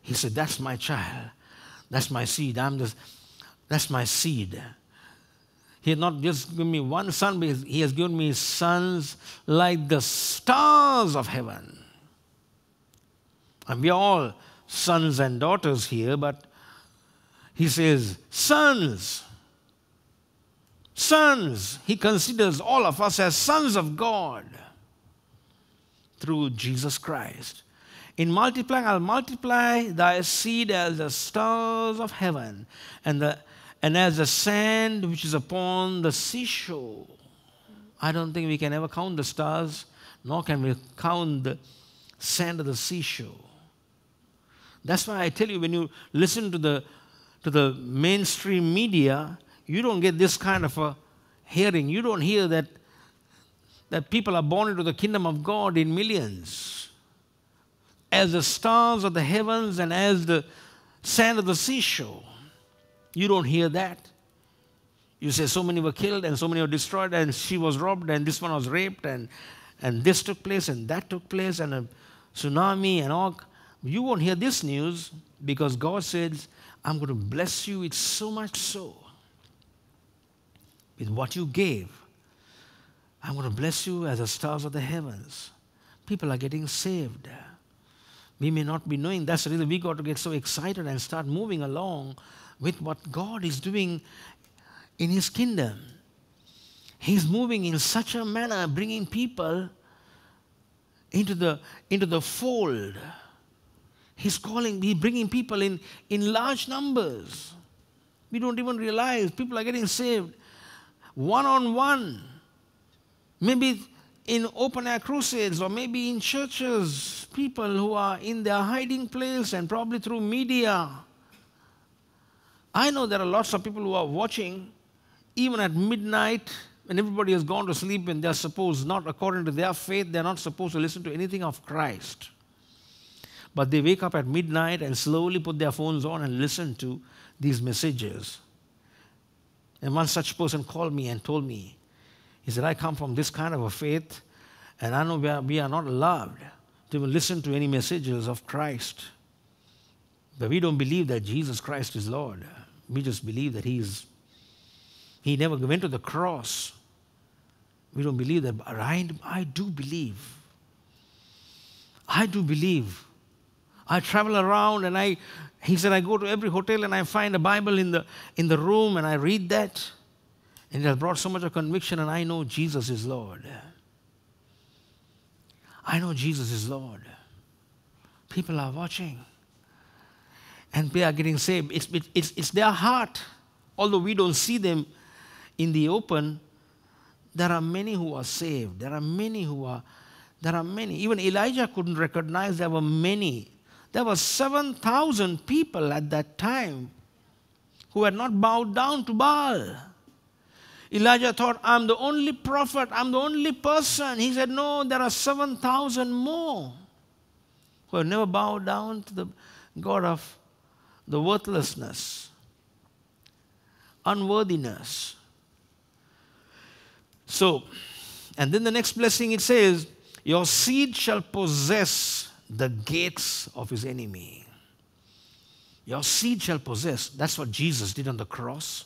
[SPEAKER 5] He said, That's my child. That's my seed. I'm just, that's my seed. He had not just given me one son, but he has given me sons like the stars of heaven. And we are all sons and daughters here, but he says, sons. Sons. He considers all of us as sons of God through Jesus Christ. In multiplying, I'll multiply thy seed as the stars of heaven and, the, and as the sand which is upon the seashore. I don't think we can ever count the stars, nor can we count the sand of the seashore. That's why I tell you, when you listen to the, to the mainstream media, you don't get this kind of a hearing. You don't hear that, that people are born into the kingdom of God in millions. As the stars of the heavens and as the sand of the seashore. You don't hear that. You say so many were killed and so many were destroyed and she was robbed and this one was raped and, and this took place and that took place and a tsunami and all. You won't hear this news because God says, I'm going to bless you. It's so much so. With what you gave, I'm going to bless you as the stars of the heavens. People are getting saved. We may not be knowing. That's the reason we got to get so excited and start moving along with what God is doing in His kingdom. He's moving in such a manner, bringing people into the, into the fold. He's calling, he's bringing people in, in large numbers. We don't even realize people are getting saved one on one. Maybe in open air crusades or maybe in churches, people who are in their hiding place and probably through media. I know there are lots of people who are watching even at midnight when everybody has gone to sleep and they're supposed, not according to their faith, they're not supposed to listen to anything of Christ. But they wake up at midnight and slowly put their phones on and listen to these messages. And one such person called me and told me, he said, I come from this kind of a faith, and I know we are, we are not allowed to listen to any messages of Christ. But we don't believe that Jesus Christ is Lord. We just believe that He is. He never went to the cross. We don't believe that. But I, I do believe. I do believe. I travel around and I, he said, I go to every hotel and I find a Bible in the, in the room and I read that. And it has brought so much of conviction, and I know Jesus is Lord. I know Jesus is Lord. People are watching. And they are getting saved. It's, it's, it's their heart. Although we don't see them in the open, there are many who are saved. There are many who are, there are many. Even Elijah couldn't recognize there were many. There were 7,000 people at that time who had not bowed down to Baal. Elijah thought, I'm the only prophet, I'm the only person. He said, No, there are 7,000 more who have never bowed down to the God of the worthlessness, unworthiness. So, and then the next blessing it says, Your seed shall possess the gates of his enemy. Your seed shall possess. That's what Jesus did on the cross.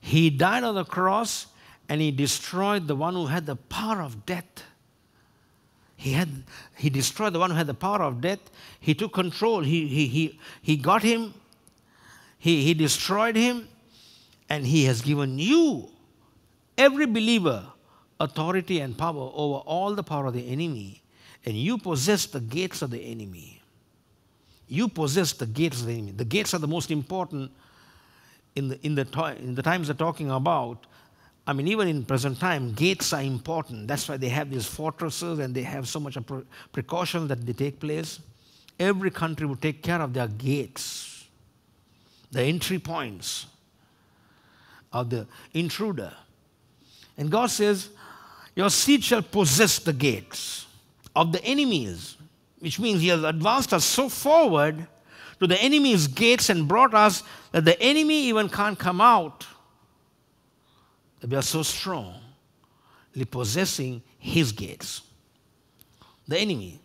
[SPEAKER 5] He died on the cross and he destroyed the one who had the power of death. He, had, he destroyed the one who had the power of death. He took control. He, he, he, he got him. He, he destroyed him. And he has given you, every believer, authority and power over all the power of the enemy. And you possess the gates of the enemy. You possess the gates of the enemy. The gates are the most important in the, in the, in the times they're talking about, I mean, even in present time, gates are important. That's why they have these fortresses and they have so much precaution that they take place. Every country would take care of their gates, the entry points of the intruder. And God says, Your seed shall possess the gates of the enemies, which means He has advanced us so forward to the enemy's gates and brought us that the enemy even can't come out. That we are so strong, possessing his gates. The enemy.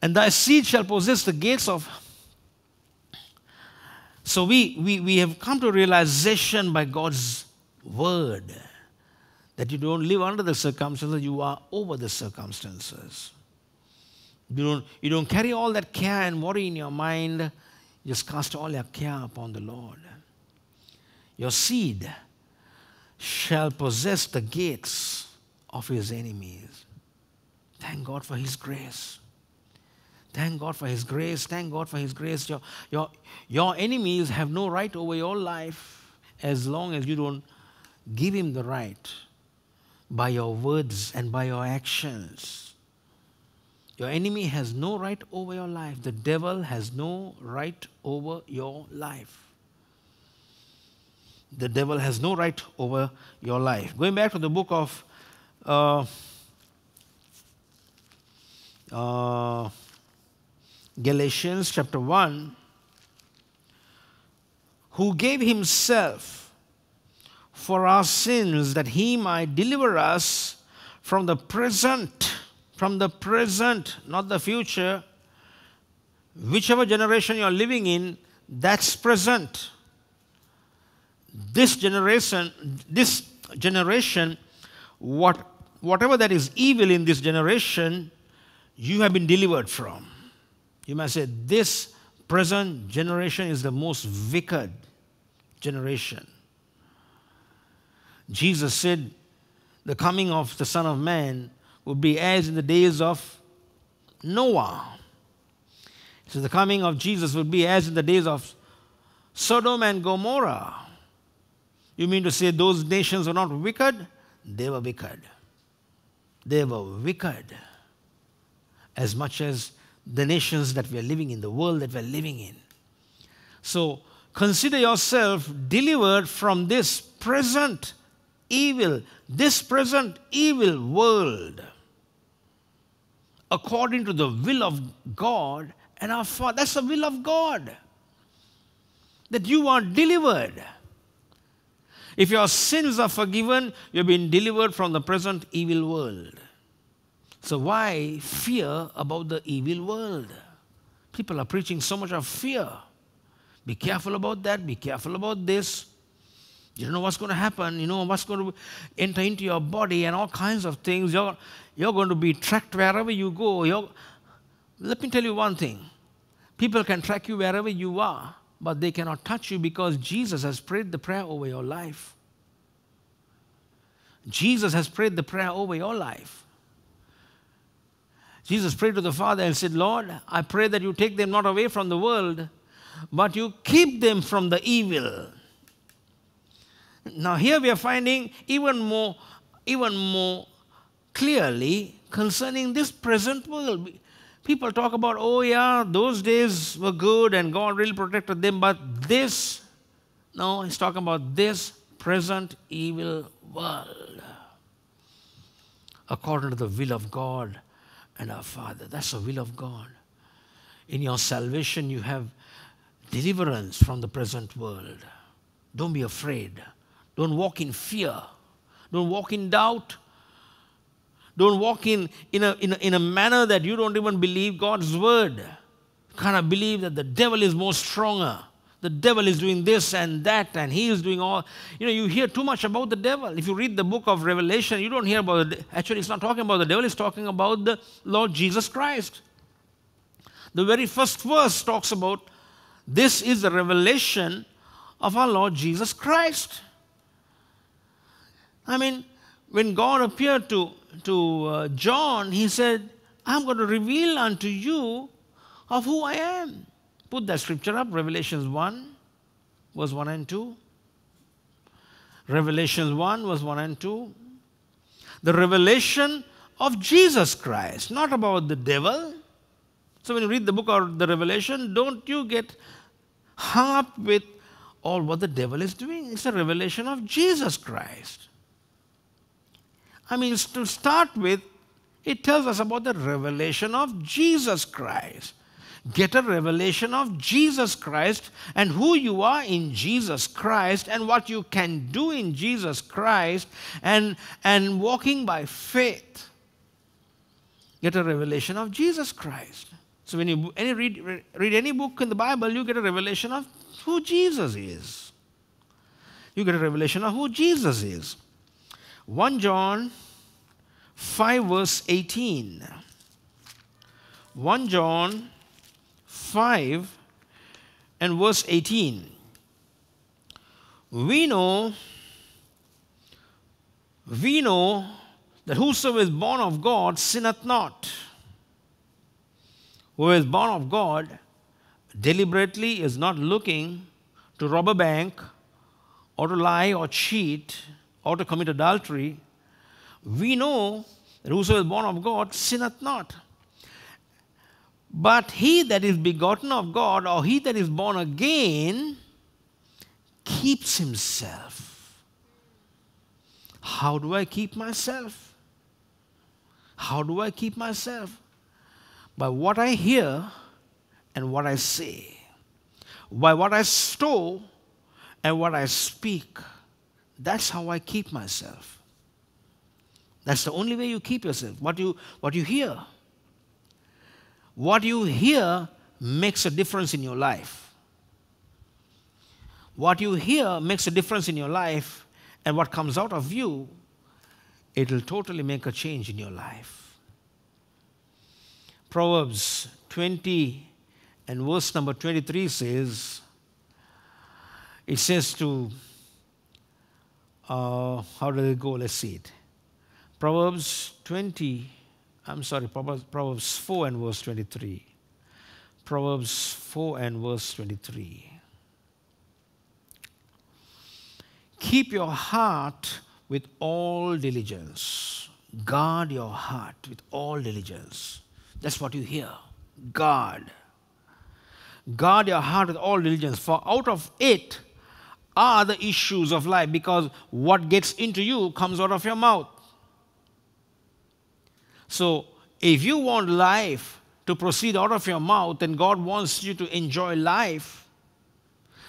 [SPEAKER 5] And thy seed shall possess the gates of. So we, we, we have come to realization by God's word that you don't live under the circumstances, you are over the circumstances. You don't, you don't carry all that care and worry in your mind. Just cast all your care upon the Lord. Your seed shall possess the gates of his enemies. Thank God for his grace. Thank God for his grace. Thank God for his grace. Your, your, your enemies have no right over your life as long as you don't give him the right by your words and by your actions. Your enemy has no right over your life. The devil has no right over your life. The devil has no right over your life. Going back to the book of uh, uh, Galatians, chapter 1, who gave himself for our sins that he might deliver us from the present from the present, not the future. Whichever generation you're living in, that's present. This generation, this generation, what, whatever that is evil in this generation, you have been delivered from. You might say, this present generation is the most wicked generation. Jesus said, the coming of the Son of Man will be as in the days of Noah. So the coming of Jesus would be as in the days of Sodom and Gomorrah. You mean to say those nations were not wicked? They were wicked. They were wicked as much as the nations that we are living in, the world that we are living in. So consider yourself delivered from this present evil, this present evil world, according to the will of God and our Father. That's the will of God. That you are delivered. If your sins are forgiven, you've been delivered from the present evil world. So, why fear about the evil world? People are preaching so much of fear. Be careful about that, be careful about this. You don't know what's going to happen, you know what's going to enter into your body and all kinds of things. You're, you're going to be tracked wherever you go. You're, let me tell you one thing people can track you wherever you are, but they cannot touch you because Jesus has prayed the prayer over your life. Jesus has prayed the prayer over your life. Jesus prayed to the Father and said, Lord, I pray that you take them not away from the world, but you keep them from the evil. Now, here we are finding even more, even more clearly concerning this present world. People talk about, oh, yeah, those days were good and God really protected them, but this, no, he's talking about this present evil world according to the will of God and our Father. That's the will of God. In your salvation, you have deliverance from the present world. Don't be afraid. Don't walk in fear. Don't walk in doubt. Don't walk in, in, a, in, a, in a manner that you don't even believe God's word. Kind of believe that the devil is more stronger. The devil is doing this and that, and he is doing all. You know, you hear too much about the devil. If you read the book of Revelation, you don't hear about the. Actually, it's not talking about the devil, it's talking about the Lord Jesus Christ. The very first verse talks about this is the revelation of our Lord Jesus Christ. I mean, when God appeared to, to uh, John, he said, I'm going to reveal unto you of who I am. Put that scripture up, Revelations 1, verse 1 and 2. Revelations 1, verse 1 and 2. The revelation of Jesus Christ, not about the devil. So when you read the book or the Revelation, don't you get hung up with all what the devil is doing. It's a revelation of Jesus Christ. I mean, to start with, it tells us about the revelation of Jesus Christ. Get a revelation of Jesus Christ and who you are in Jesus Christ and what you can do in Jesus Christ and, and walking by faith. Get a revelation of Jesus Christ. So when you any read, read any book in the Bible, you get a revelation of who Jesus is. You get a revelation of who Jesus is. 1 John 5, verse 18. 1 John 5 and verse 18. We know, we know that whosoever is born of God sinneth not. Who is born of God deliberately is not looking to rob a bank or to lie or cheat or to commit adultery, we know that whoso is born of God sinneth not. But he that is begotten of God, or he that is born again, keeps himself. How do I keep myself? How do I keep myself? By what I hear and what I say, by what I store and what I speak. That's how I keep myself. That's the only way you keep yourself. What you, what you hear. What you hear makes a difference in your life. What you hear makes a difference in your life, and what comes out of you, it'll totally make a change in your life. Proverbs 20 and verse number 23 says, it says to, uh, how does it go? Let's see it. Proverbs 20, I'm sorry, Proverbs, Proverbs 4 and verse 23. Proverbs 4 and verse 23. Keep your heart with all diligence. Guard your heart with all diligence. That's what you hear. Guard. Guard your heart with all diligence, for out of it are the issues of life, because what gets into you comes out of your mouth. So, if you want life to proceed out of your mouth and God wants you to enjoy life,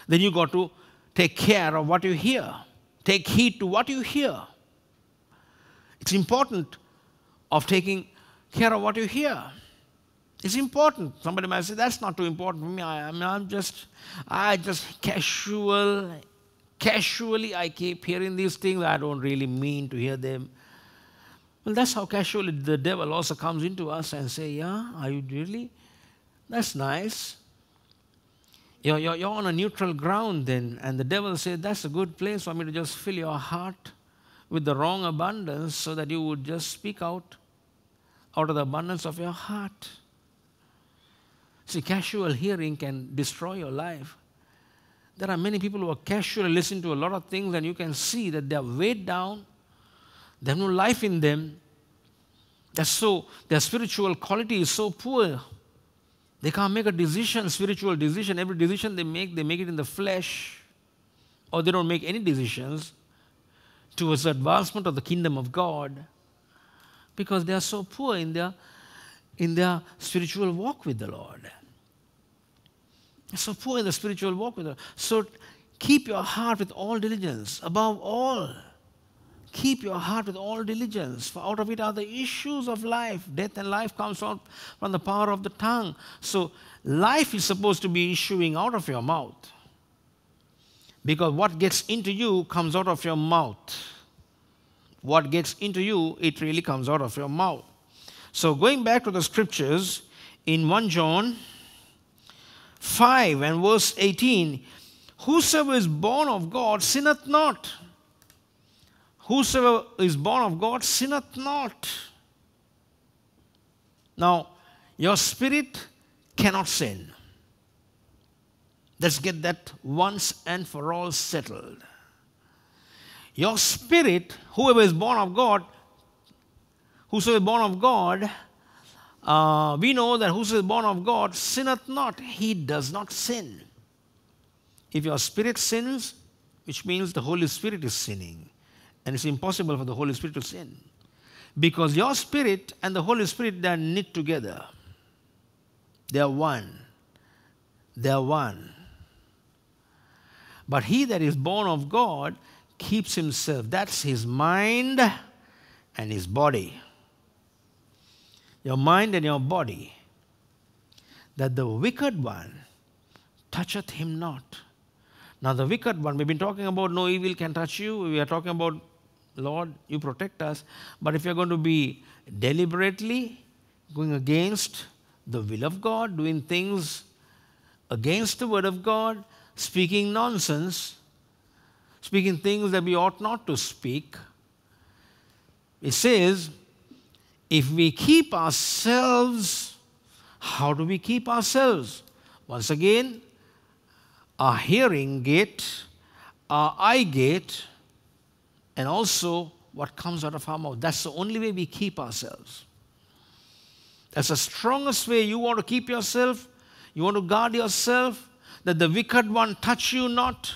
[SPEAKER 5] then you got to take care of what you hear. Take heed to what you hear. It's important of taking care of what you hear. It's important. Somebody might say, that's not too important for me. I, I mean, I'm just, I just casual, casually I keep hearing these things. I don't really mean to hear them. Well, that's how casually the devil also comes into us and say, yeah, are you really? That's nice. You're, you're, you're on a neutral ground then. And the devil said, that's a good place for me to just fill your heart with the wrong abundance so that you would just speak out out of the abundance of your heart. See, casual hearing can destroy your life. There are many people who are casually listening to a lot of things, and you can see that they are weighed down. They have no life in them. They're so, their spiritual quality is so poor. They can't make a decision, spiritual decision. Every decision they make, they make it in the flesh, or they don't make any decisions towards the advancement of the kingdom of God because they are so poor in their, in their spiritual walk with the Lord. So poor in the spiritual walk with Lord. So keep your heart with all diligence, above all. Keep your heart with all diligence, for out of it are the issues of life. Death and life comes out from the power of the tongue. So life is supposed to be issuing out of your mouth. Because what gets into you comes out of your mouth. What gets into you, it really comes out of your mouth. So, going back to the scriptures, in 1 John 5 and verse 18, whosoever is born of God sinneth not. Whosoever is born of God sinneth not. Now, your spirit cannot sin. Let's get that once and for all settled. Your spirit, whoever is born of God, whosoever is born of God, uh, we know that whosoever is born of God sinneth not. He does not sin. If your spirit sins, which means the Holy Spirit is sinning, and it's impossible for the Holy Spirit to sin. Because your spirit and the Holy Spirit, they are knit together. They are one. They are one. But he that is born of God keeps himself. That's his mind and his body. Your mind and your body. That the wicked one toucheth him not. Now, the wicked one, we've been talking about no evil can touch you. We are talking about, Lord, you protect us. But if you're going to be deliberately going against the will of God, doing things against the word of God, speaking nonsense, speaking things that we ought not to speak. It says, if we keep ourselves, how do we keep ourselves? Once again, our hearing gate, our eye gate, and also what comes out of our mouth. That's the only way we keep ourselves. That's the strongest way you want to keep yourself. You want to guard yourself that the wicked one touch you not.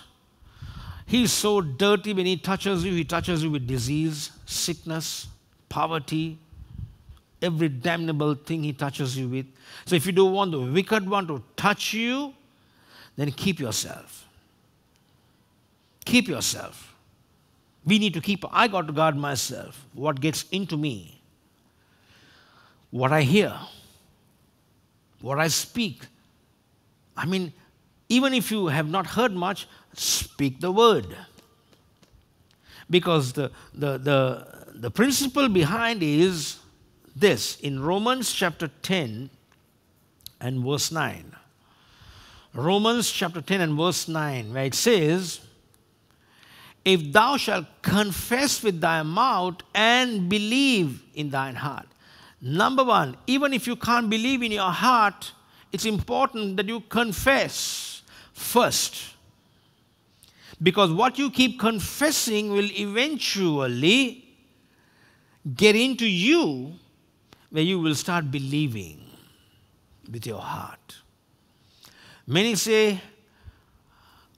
[SPEAKER 5] He's so dirty when he touches you, he touches you with disease, sickness, poverty, every damnable thing he touches you with. So if you don't want the wicked one to touch you, then keep yourself. Keep yourself. We need to keep, I got to guard myself. What gets into me, what I hear, what I speak. I mean, even if you have not heard much, speak the word. Because the, the, the, the principle behind is this in Romans chapter 10 and verse 9. Romans chapter 10 and verse 9, where it says, If thou shalt confess with thy mouth and believe in thine heart. Number one, even if you can't believe in your heart, it's important that you confess first. Because what you keep confessing will eventually get into you where you will start believing with your heart. Many say,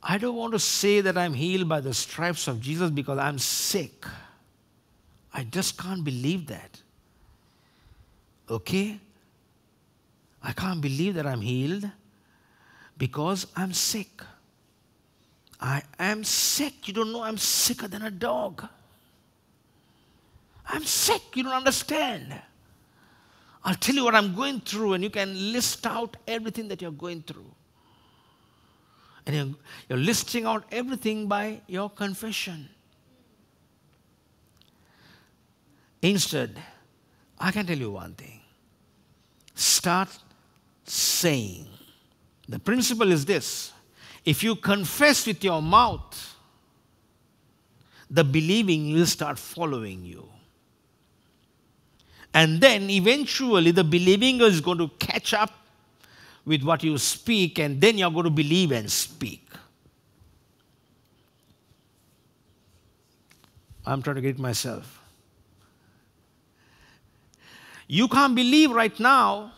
[SPEAKER 5] I don't want to say that I'm healed by the stripes of Jesus because I'm sick. I just can't believe that. Okay? I can't believe that I'm healed because I'm sick. I am sick. You don't know I'm sicker than a dog. I'm sick. You don't understand. I'll tell you what I'm going through, and you can list out everything that you're going through. And you're, you're listing out everything by your confession. Instead, I can tell you one thing start saying. The principle is this if you confess with your mouth, the believing will start following you. And then eventually the believing is going to catch up with what you speak, and then you're going to believe and speak. I'm trying to get it myself. You can't believe right now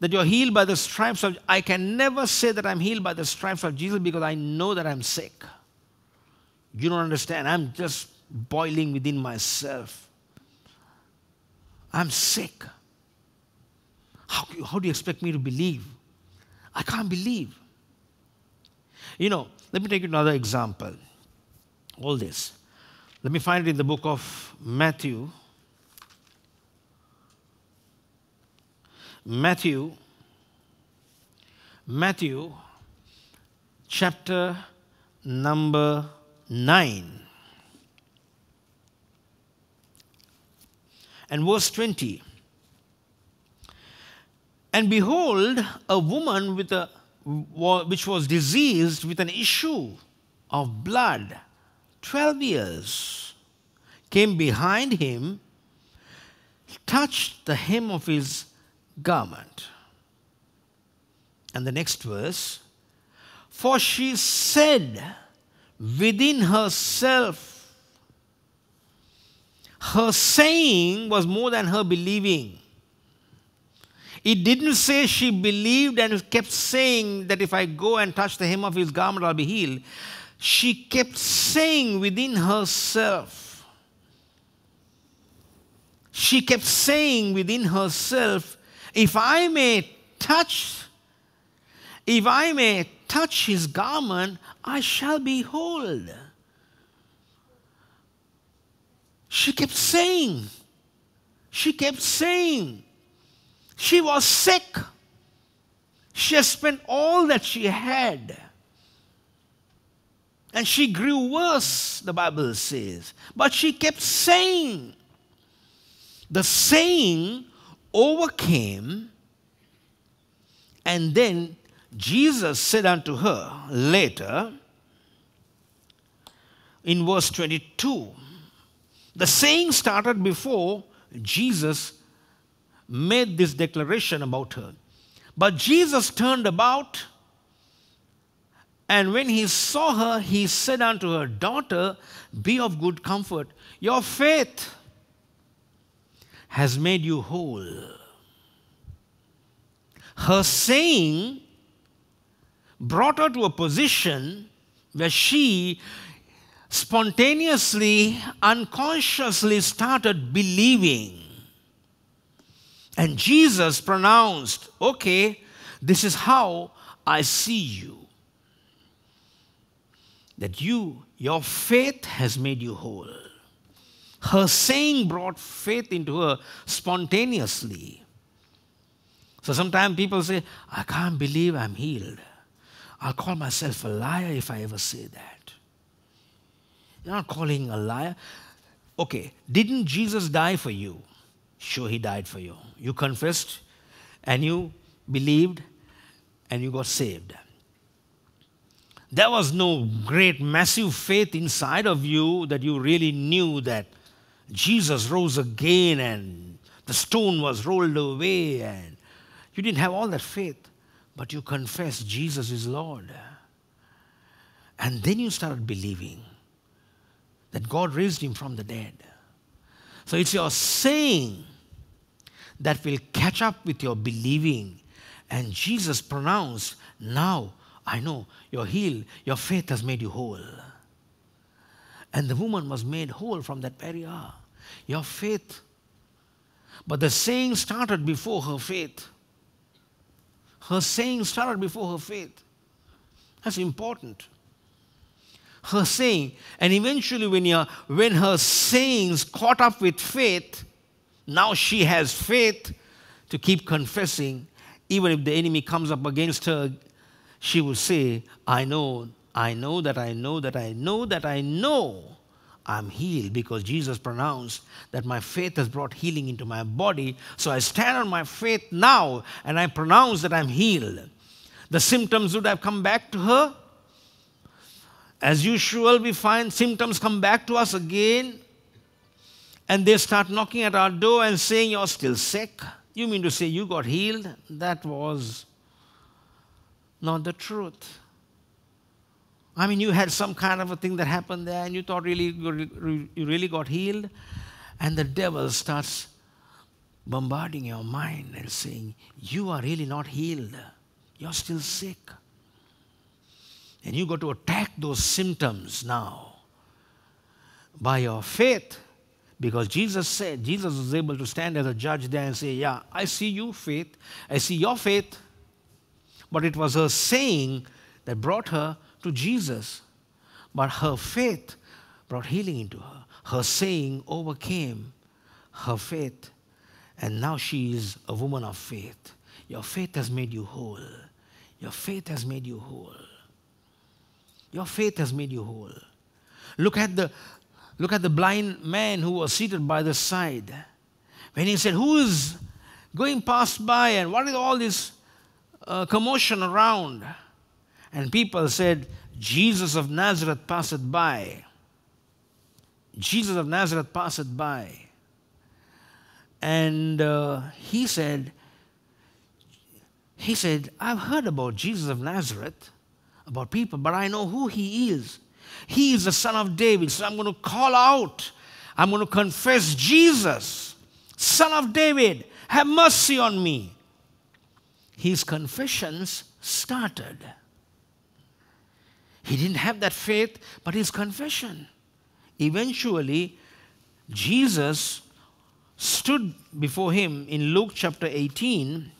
[SPEAKER 5] that you're healed by the stripes of I can never say that I'm healed by the stripes of Jesus because I know that I'm sick. You don't understand. I'm just boiling within myself. I'm sick. How, how do you expect me to believe? I can't believe. You know, let me take you another example. All this. Let me find it in the book of Matthew. Matthew, Matthew chapter number 9 and verse 20. And behold, a woman with a, which was diseased with an issue of blood, 12 years, came behind him, touched the hem of his garment. And the next verse, for she said within herself, her saying was more than her believing. It didn't say she believed and kept saying that if I go and touch the hem of his garment, I'll be healed. She kept saying within herself, she kept saying within herself, if I may touch, if I may touch his garment, I shall be whole. She kept saying, she kept saying, she was sick. She had spent all that she had. And she grew worse, the Bible says. But she kept saying. The saying overcame, and then Jesus said unto her later, in verse 22, the saying started before Jesus made this declaration about her. But Jesus turned about, and when he saw her, he said unto her, Daughter, be of good comfort. Your faith has made you whole. Her saying brought her to a position where she spontaneously, unconsciously started believing. And Jesus pronounced, Okay, this is how I see you. That you, your faith has made you whole. Her saying brought faith into her spontaneously. So sometimes people say, I can't believe I'm healed. I'll call myself a liar if I ever say that. Not calling a liar. Okay, didn't Jesus die for you? Sure, he died for you. You confessed and you believed and you got saved. There was no great, massive faith inside of you that you really knew that Jesus rose again and the stone was rolled away, and you didn't have all that faith, but you confessed Jesus is Lord. And then you started believing that God raised him from the dead. So it's your saying that will catch up with your believing. And Jesus pronounced, Now I know you're healed, your faith has made you whole. And the woman was made whole from that very hour. Your faith. But the saying started before her faith. Her saying started before her faith. That's important. Her saying, and eventually, when, you when her sayings caught up with faith, now she has faith to keep confessing. Even if the enemy comes up against her, she will say, I know, I know that I know that I know that I know I'm healed because Jesus pronounced that my faith has brought healing into my body. So I stand on my faith now and I pronounce that I'm healed. The symptoms would have come back to her. As usual, we find symptoms come back to us again and they start knocking at our door and saying, You're still sick. You mean to say you got healed? That was not the truth. I mean, you had some kind of a thing that happened there and you thought really you really got healed. And the devil starts bombarding your mind and saying, You are really not healed. You're still sick. And you got to attack those symptoms now by your faith. Because Jesus said, Jesus was able to stand as a judge there and say, Yeah, I see you, faith. I see your faith. But it was her saying that brought her to Jesus. But her faith brought healing into her. Her saying overcame her faith. And now she is a woman of faith. Your faith has made you whole. Your faith has made you whole. Your faith has made you whole. Look at the, look at the blind man who was seated by the side. When he said, Who is going past by and what is all this uh, commotion around? And people said, Jesus of Nazareth passed by. Jesus of Nazareth passed by. And uh, he said, he said, I've heard about Jesus of Nazareth, about people, but I know who he is. He is the son of David. So I'm going to call out. I'm going to confess Jesus, son of David, have mercy on me. His confessions started. He didn't have that faith, but his confession. Eventually, Jesus stood before him in Luke chapter 18.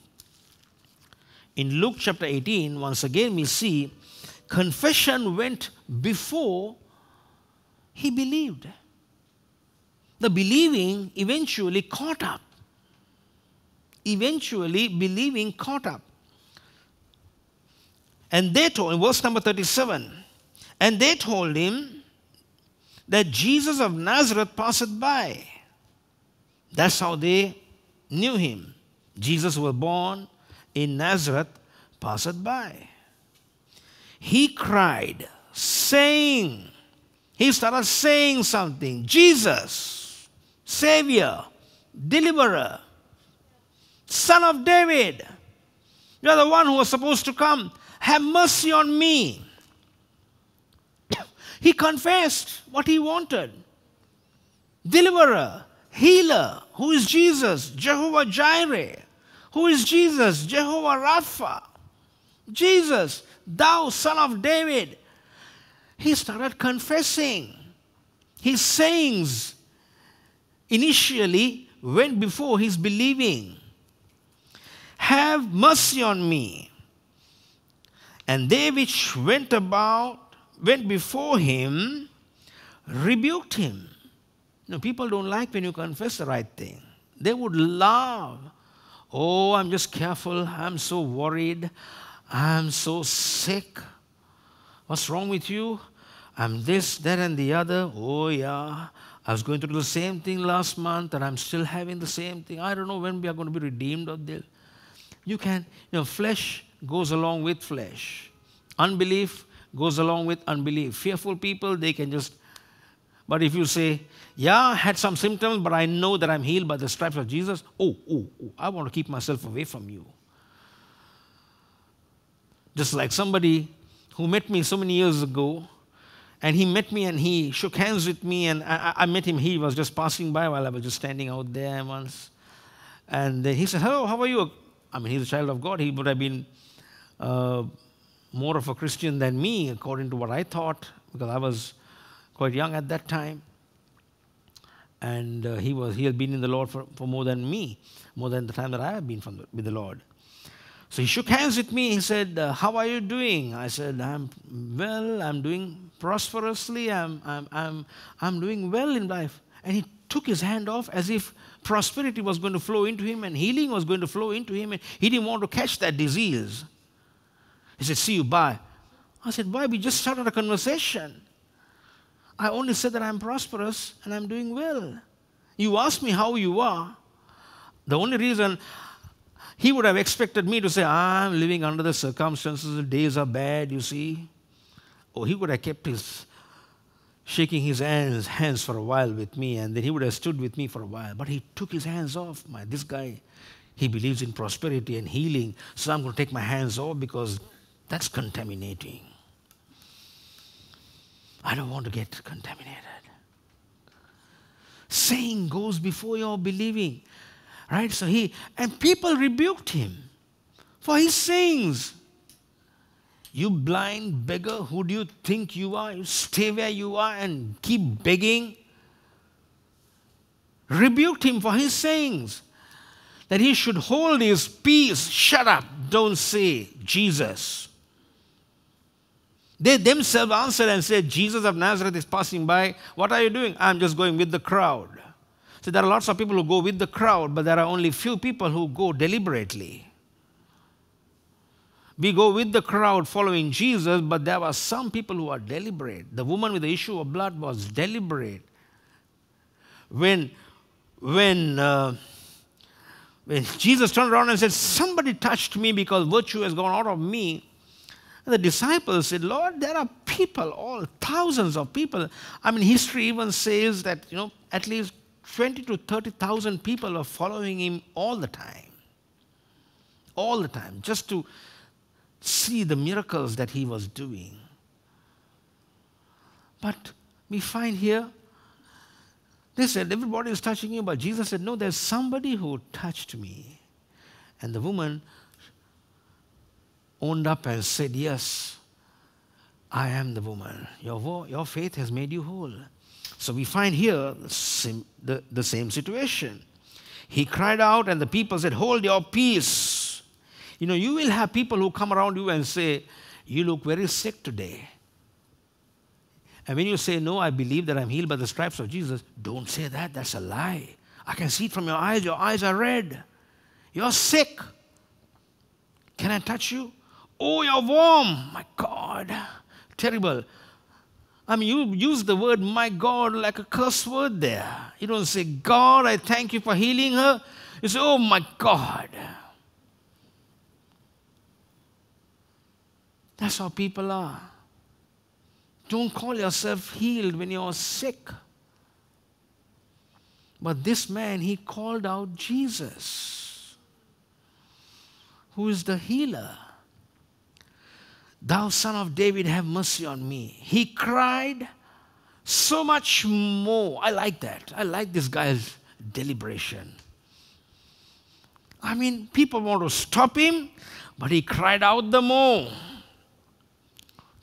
[SPEAKER 5] In Luke chapter 18, once again, we see confession went before he believed. The believing eventually caught up. Eventually, believing caught up. And they told, in verse number 37, and they told him that Jesus of Nazareth passed by. That's how they knew him. Jesus was born in Nazareth, passed by. He cried, saying, he started saying something Jesus, Savior, Deliverer, Son of David. You're the one who was supposed to come. Have mercy on me. (coughs) he confessed what he wanted. Deliverer, healer, who is Jesus? Jehovah Jireh. Who is Jesus? Jehovah Rapha. Jesus, thou son of David. He started confessing. His sayings initially went before his believing. Have mercy on me. And they which went about, went before him, rebuked him. Know, people don't like when you confess the right thing. They would laugh. Oh, I'm just careful. I'm so worried. I'm so sick. What's wrong with you? I'm this, that, and the other. Oh, yeah. I was going through the same thing last month and I'm still having the same thing. I don't know when we are going to be redeemed of this. you can, you know, flesh goes along with flesh. Unbelief goes along with unbelief. Fearful people, they can just, but if you say, yeah, I had some symptoms, but I know that I'm healed by the stripes of Jesus, oh, oh, oh, I want to keep myself away from you. Just like somebody who met me so many years ago, and he met me and he shook hands with me, and I, I met him. He was just passing by while I was just standing out there once. And then he said, Hello, how are you? I mean, he's a child of God. He would have been uh, more of a Christian than me, according to what I thought, because I was quite young at that time. And uh, he, was, he had been in the Lord for, for more than me, more than the time that I have been from the, with the Lord. So he shook hands with me. He said, uh, How are you doing? I said, I'm well, I'm doing prosperously, I'm, I'm, I'm, I'm doing well in life. And he took his hand off as if prosperity was going to flow into him and healing was going to flow into him. And he didn't want to catch that disease. He said, See you, bye. I said, Why? We just started a conversation. I only said that I'm prosperous and I'm doing well. You asked me how you are. The only reason he would have expected me to say, I'm living under the circumstances, the days are bad, you see. Or he would have kept his shaking his hands, hands for a while with me, and then he would have stood with me for a while. But he took his hands off. My, this guy, he believes in prosperity and healing, so I'm going to take my hands off because that's contaminating. I don't want to get contaminated. Saying goes before your believing. Right? So he, and people rebuked him for his sayings. You blind beggar, who do you think you are? You stay where you are and keep begging. Rebuked him for his sayings. That he should hold his peace. Shut up, don't say Jesus. They themselves answered and said, Jesus of Nazareth is passing by. What are you doing? I'm just going with the crowd. So there are lots of people who go with the crowd, but there are only few people who go deliberately. We go with the crowd following Jesus, but there were some people who are deliberate. The woman with the issue of blood was deliberate. When, when, uh, when Jesus turned around and said, Somebody touched me because virtue has gone out of me, and the disciples said, Lord, there are people, all thousands of people. I mean, history even says that, you know, at least 20 to 30,000 people are following him all the time. All the time, just to see the miracles that he was doing. But we find here, they said, everybody is touching you, but Jesus said, no, there's somebody who touched me. And the woman owned up and said, yes, I am the woman. Your, your faith has made you whole. So we find here the the same situation. He cried out, and the people said, Hold your peace. You know, you will have people who come around you and say, You look very sick today. And when you say, No, I believe that I'm healed by the stripes of Jesus, don't say that. That's a lie. I can see it from your eyes. Your eyes are red. You're sick. Can I touch you? Oh, you're warm. My God. Terrible. I mean, you use the word my God like a curse word there. You don't say, God, I thank you for healing her. You say, oh my God. That's how people are. Don't call yourself healed when you're sick. But this man, he called out Jesus, who is the healer. Thou son of David, have mercy on me. He cried so much more. I like that. I like this guy's deliberation. I mean, people want to stop him, but he cried out the more.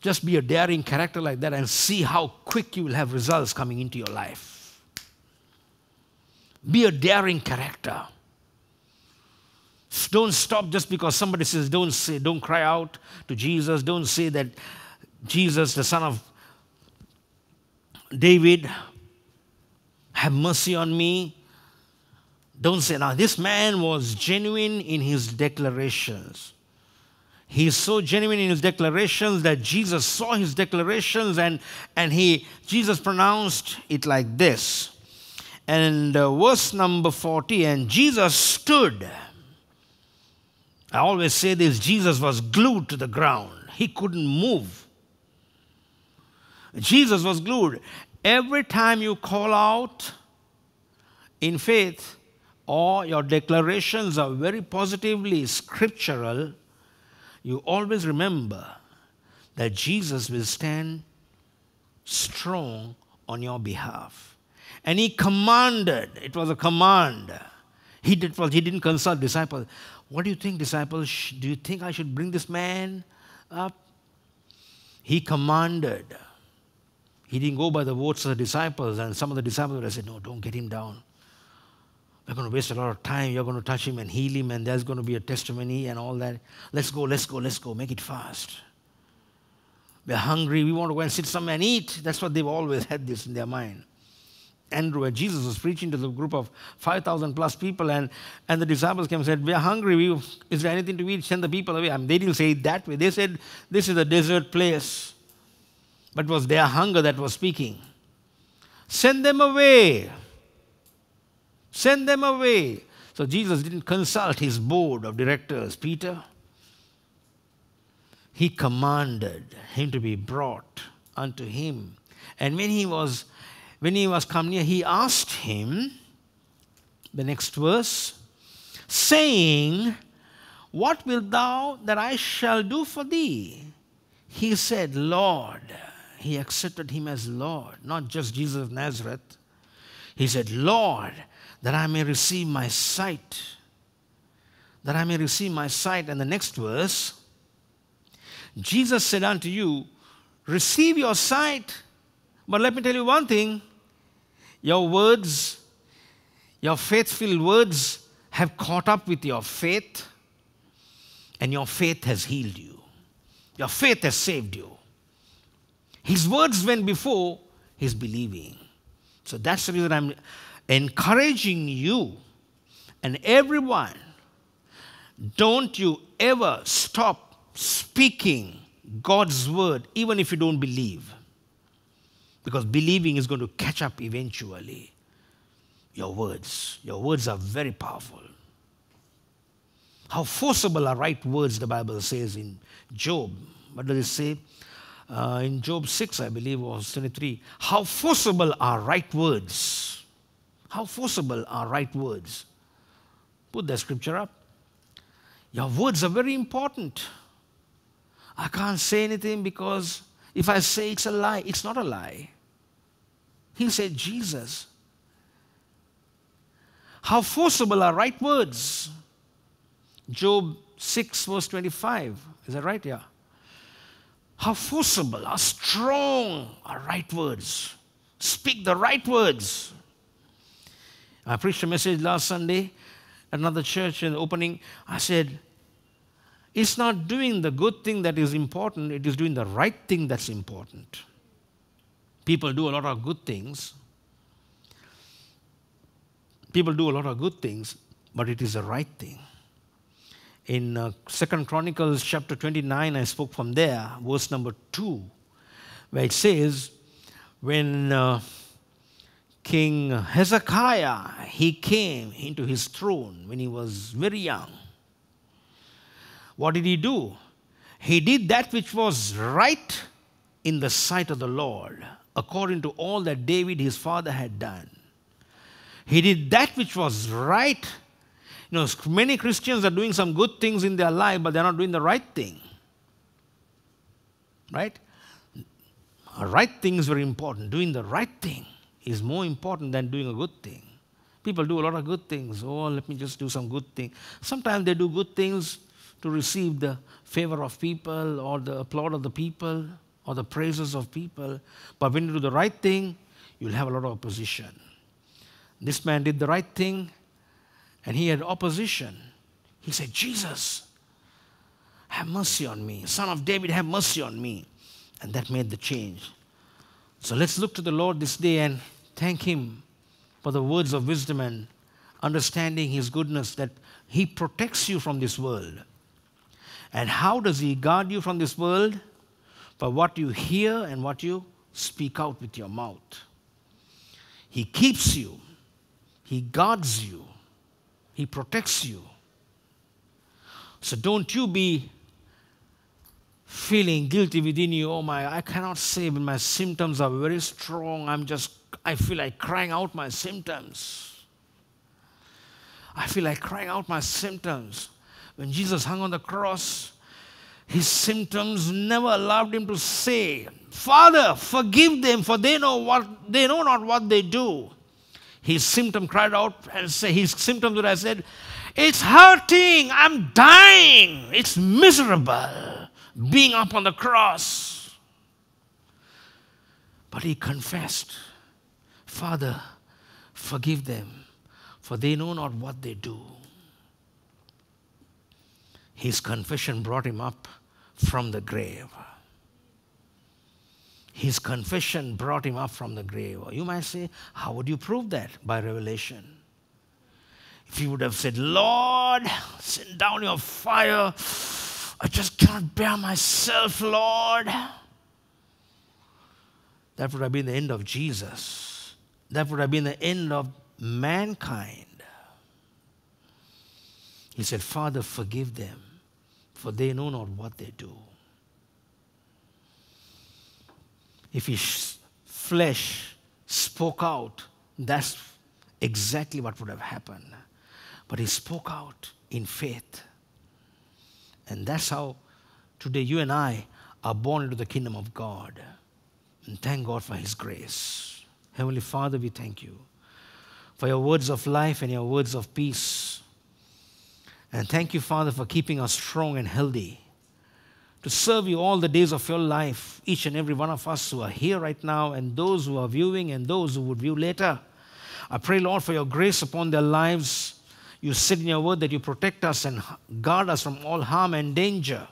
[SPEAKER 5] Just be a daring character like that and see how quick you will have results coming into your life. Be a daring character. Don't stop just because somebody says, don't say, don't cry out to Jesus. Don't say that Jesus, the son of David, have mercy on me. Don't say, now this man was genuine in his declarations. He's so genuine in his declarations that Jesus saw his declarations and, and he, Jesus pronounced it like this. And uh, verse number 40, and Jesus stood I always say this Jesus was glued to the ground, he couldn't move. Jesus was glued. Every time you call out in faith or your declarations are very positively scriptural, you always remember that Jesus will stand strong on your behalf. And he commanded, it was a command. He, did, he didn't consult disciples. What do you think, disciples? Do you think I should bring this man up? He commanded. He didn't go by the votes of the disciples, and some of the disciples would have said, No, don't get him down. We're going to waste a lot of time. You're going to touch him and heal him, and there's going to be a testimony and all that. Let's go, let's go, let's go. Make it fast. We're hungry. We want to go and sit somewhere and eat. That's what they've always had this in their mind. Andrew, when Jesus was preaching to the group of 5,000 plus people, and, and the disciples came and said, We're hungry. We, is there anything to eat? Send the people away. I mean, they didn't say it that way. They said, This is a desert place. But it was their hunger that was speaking. Send them away. Send them away. So Jesus didn't consult his board of directors, Peter. He commanded him to be brought unto him. And when he was when he was come near, he asked him, the next verse, saying, What wilt thou that I shall do for thee? He said, Lord. He accepted him as Lord, not just Jesus of Nazareth. He said, Lord, that I may receive my sight. That I may receive my sight. And the next verse, Jesus said unto you, Receive your sight. But let me tell you one thing your words, your faith filled words, have caught up with your faith, and your faith has healed you. Your faith has saved you. His words went before his believing. So that's the reason I'm encouraging you and everyone. Don't you ever stop speaking God's word, even if you don't believe. Because believing is going to catch up eventually. Your words. Your words are very powerful. How forcible are right words, the Bible says in Job. What does it say? Uh, in Job 6, I believe, or 23. How forcible are right words? How forcible are right words? Put that scripture up. Your words are very important. I can't say anything because if I say it's a lie, it's not a lie. He said, Jesus. How forcible are right words? Job 6, verse 25. Is that right? Yeah. How forcible, how strong are right words. Speak the right words. I preached a message last Sunday at another church in the opening. I said, It's not doing the good thing that is important, it is doing the right thing that's important. People do a lot of good things. People do a lot of good things, but it is the right thing. In uh, second chronicles chapter 29 i spoke from there verse number 2 where it says when uh, king hezekiah he came into his throne when he was very young. What did he do? He did that which was right in the sight of the lord according to all that david his father had done he did that which was right you know, many Christians are doing some good things in their life, but they're not doing the right thing. Right? Right thing is very important. Doing the right thing is more important than doing a good thing. People do a lot of good things. Oh, let me just do some good thing. Sometimes they do good things to receive the favor of people or the applaud of the people or the praises of people. But when you do the right thing, you'll have a lot of opposition. This man did the right thing, and he had opposition. He said, Jesus, have mercy on me. Son of David, have mercy on me. And that made the change. So let's look to the Lord this day and thank Him for the words of wisdom and understanding His goodness that He protects you from this world. And how does He guard you from this world? For what you hear and what you speak out with your mouth. He keeps you, He guards you, he protects you. So don't you be feeling guilty within you. Oh my, I cannot say when my symptoms are very strong. I'm just, I feel like crying out my symptoms. I feel like crying out my symptoms. When Jesus hung on the cross, his symptoms never allowed him to say, Father, forgive them, for they know what they know not what they do. His symptom cried out and say, his symptoms would have said, It's hurting, I'm dying, it's miserable being up on the cross. But he confessed, Father, forgive them, for they know not what they do. His confession brought him up from the grave. His confession brought him up from the grave. You might say, How would you prove that? By revelation. If he would have said, Lord, send down your fire, I just cannot bear myself, Lord. That would have been the end of Jesus. That would have been the end of mankind. He said, Father, forgive them, for they know not what they do. If his flesh spoke out, that's exactly what would have happened. But he spoke out in faith. And that's how today you and I are born into the kingdom of God. And thank God for his grace. Heavenly Father, we thank you for your words of life and your words of peace. And thank you, Father, for keeping us strong and healthy to serve you all the days of your life, each and every one of us who are here right now, and those who are viewing, and those who would view later. I pray, Lord, for your grace upon their lives. You said in your word that you protect us and guard us from all harm and danger.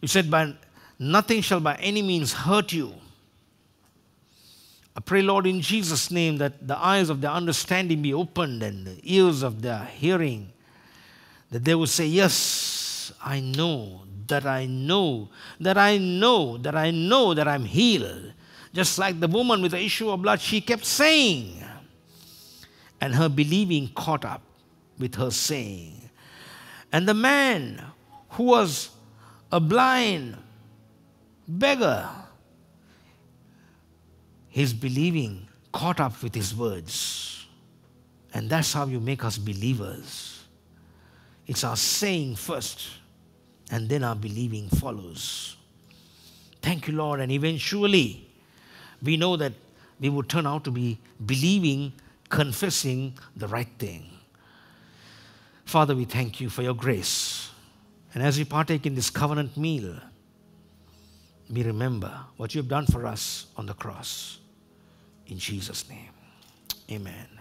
[SPEAKER 5] You said, by nothing shall by any means hurt you. I pray, Lord, in Jesus' name, that the eyes of their understanding be opened and the ears of their hearing, that they will say, Yes, I know, that I know, that I know, that I know that I'm healed. Just like the woman with the issue of blood, she kept saying, and her believing caught up with her saying. And the man who was a blind beggar, his believing caught up with his words. And that's how you make us believers. It's our saying first, and then our believing follows. Thank you, Lord. And eventually, we know that we would turn out to be believing, confessing the right thing. Father, we thank you for your grace. And as we partake in this covenant meal, we remember what you have done for us on the cross. In Jesus' name, amen.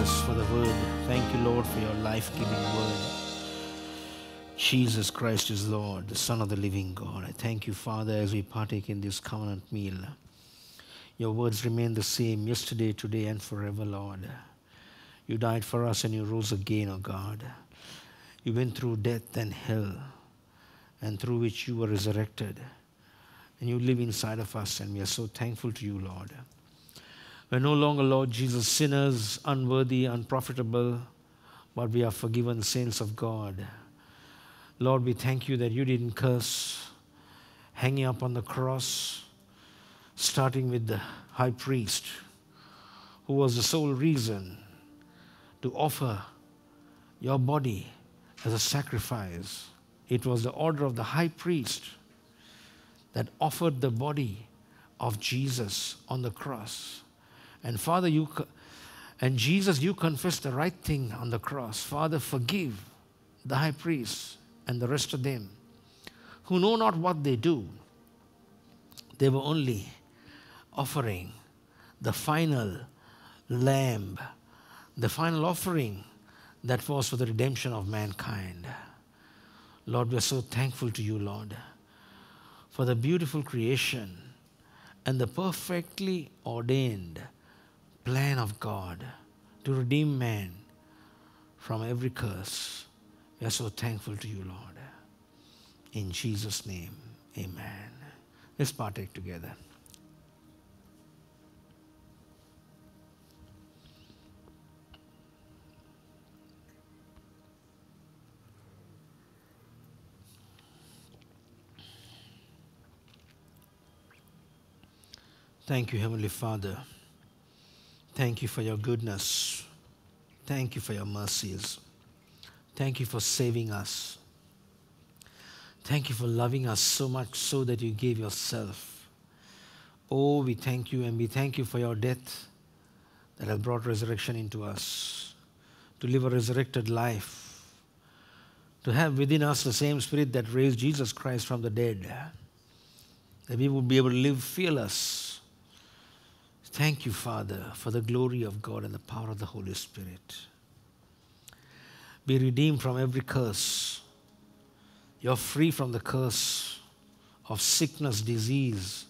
[SPEAKER 5] Jesus, for the word. Thank you, Lord, for your life giving word. Jesus Christ is Lord, the Son of the living God. I thank you, Father, as we partake in this covenant meal. Your words remain the same yesterday, today, and forever, Lord. You died for us and you rose again, O God. You went through death and hell, and through which you were resurrected. And you live inside of us, and we are so thankful to you, Lord. We're no longer, Lord Jesus, sinners, unworthy, unprofitable, but we are forgiven saints of God. Lord, we thank you that you didn't curse, hanging up on the cross, starting with the high priest, who was the sole reason to offer your body as a sacrifice. It was the order of the high priest that offered the body of Jesus on the cross. And Father, you and Jesus, you confessed the right thing on the cross. Father, forgive the high priest and the rest of them who know not what they do. They were only offering the final lamb, the final offering that was for the redemption of mankind. Lord, we are so thankful to you, Lord, for the beautiful creation and the perfectly ordained plan of God to redeem man from every curse. We are so thankful to you, Lord. In Jesus' name, amen. Let's partake together. Thank you, Heavenly Father. Thank you for your goodness. Thank you for your mercies. Thank you for saving us. Thank you for loving us so much so that you gave yourself. Oh, we thank you and we thank you for your death that has brought resurrection into us, to live a resurrected life, to have within us the same spirit that raised Jesus Christ from the dead, that we would be able to live fearless. Thank you, Father, for the glory of God and the power of the Holy Spirit. Be redeemed from every curse. You're free from the curse of sickness, disease,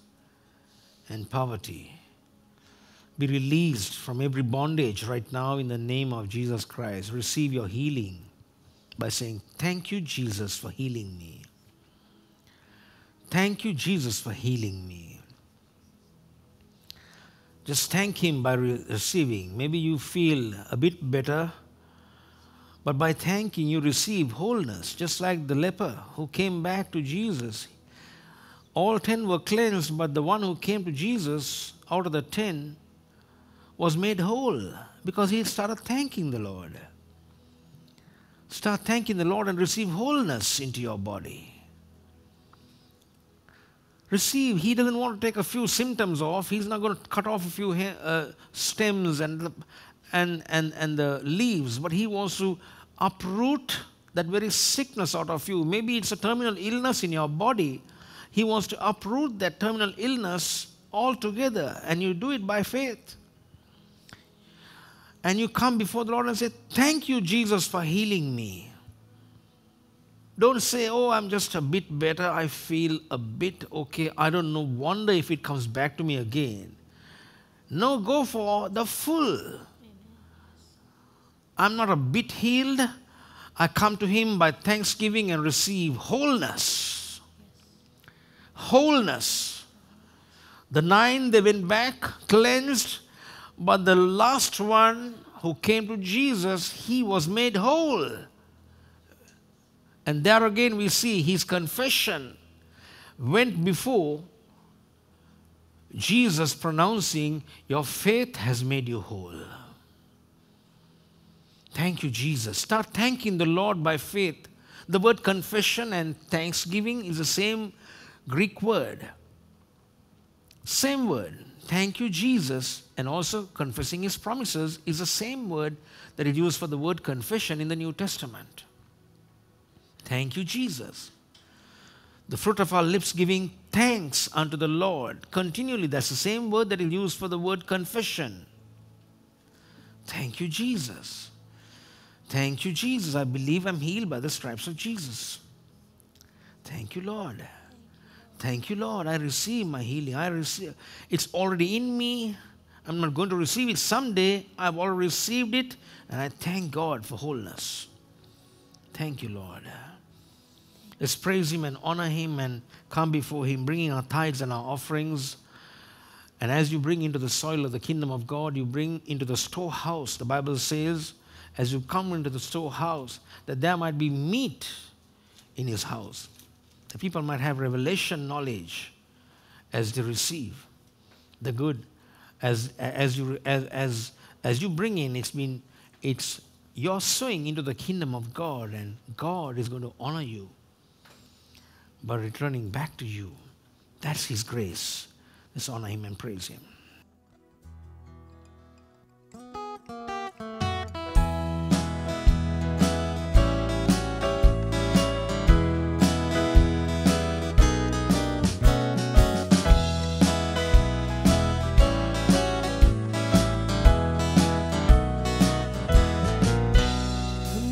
[SPEAKER 5] and poverty. Be released from every bondage right now in the name of Jesus Christ. Receive your healing by saying, Thank you, Jesus, for healing me. Thank you, Jesus, for healing me. Just thank Him by re- receiving. Maybe you feel a bit better, but by thanking, you receive wholeness, just like the leper who came back to Jesus. All ten were cleansed, but the one who came to Jesus out of the ten was made whole because he started thanking the Lord. Start thanking the Lord and receive wholeness into your body. Receive. He doesn't want to take a few symptoms off. He's not going to cut off a few uh, stems and the, and, and, and the leaves, but he wants to uproot that very sickness out of you. Maybe it's a terminal illness in your body. He wants to uproot that terminal illness altogether, and you do it by faith. And you come before the Lord and say, Thank you, Jesus, for healing me. Don't say, Oh, I'm just a bit better. I feel a bit okay. I don't know. Wonder if it comes back to me again. No, go for the full. I'm not a bit healed. I come to Him by thanksgiving and receive wholeness. Wholeness. The nine, they went back, cleansed, but the last one who came to Jesus, he was made whole. And there again we see his confession went before Jesus pronouncing, Your faith has made you whole. Thank you, Jesus. Start thanking the Lord by faith. The word confession and thanksgiving is the same Greek word. Same word. Thank you, Jesus. And also confessing his promises is the same word that is used for the word confession in the New Testament. Thank you, Jesus. The fruit of our lips giving thanks unto the Lord. Continually, that's the same word that is used for the word confession. Thank you, Jesus. Thank you, Jesus. I believe I'm healed by the stripes of Jesus. Thank you, Lord. Thank you, Lord. I receive my healing. I receive it's already in me. I'm not going to receive it someday. I've already received it, and I thank God for wholeness. Thank you, Lord. Let's praise Him and honor Him and come before Him, bringing our tithes and our offerings. And as you bring into the soil of the kingdom of God, you bring into the storehouse. The Bible says, as you come into the storehouse, that there might be meat in His house. The people might have revelation knowledge as they receive the good. As, as, you, as, as, as you bring in, it's been, it's you're sowing into the kingdom of God, and God is going to honor you by returning back to you. That's His grace. Let's honor Him and praise Him.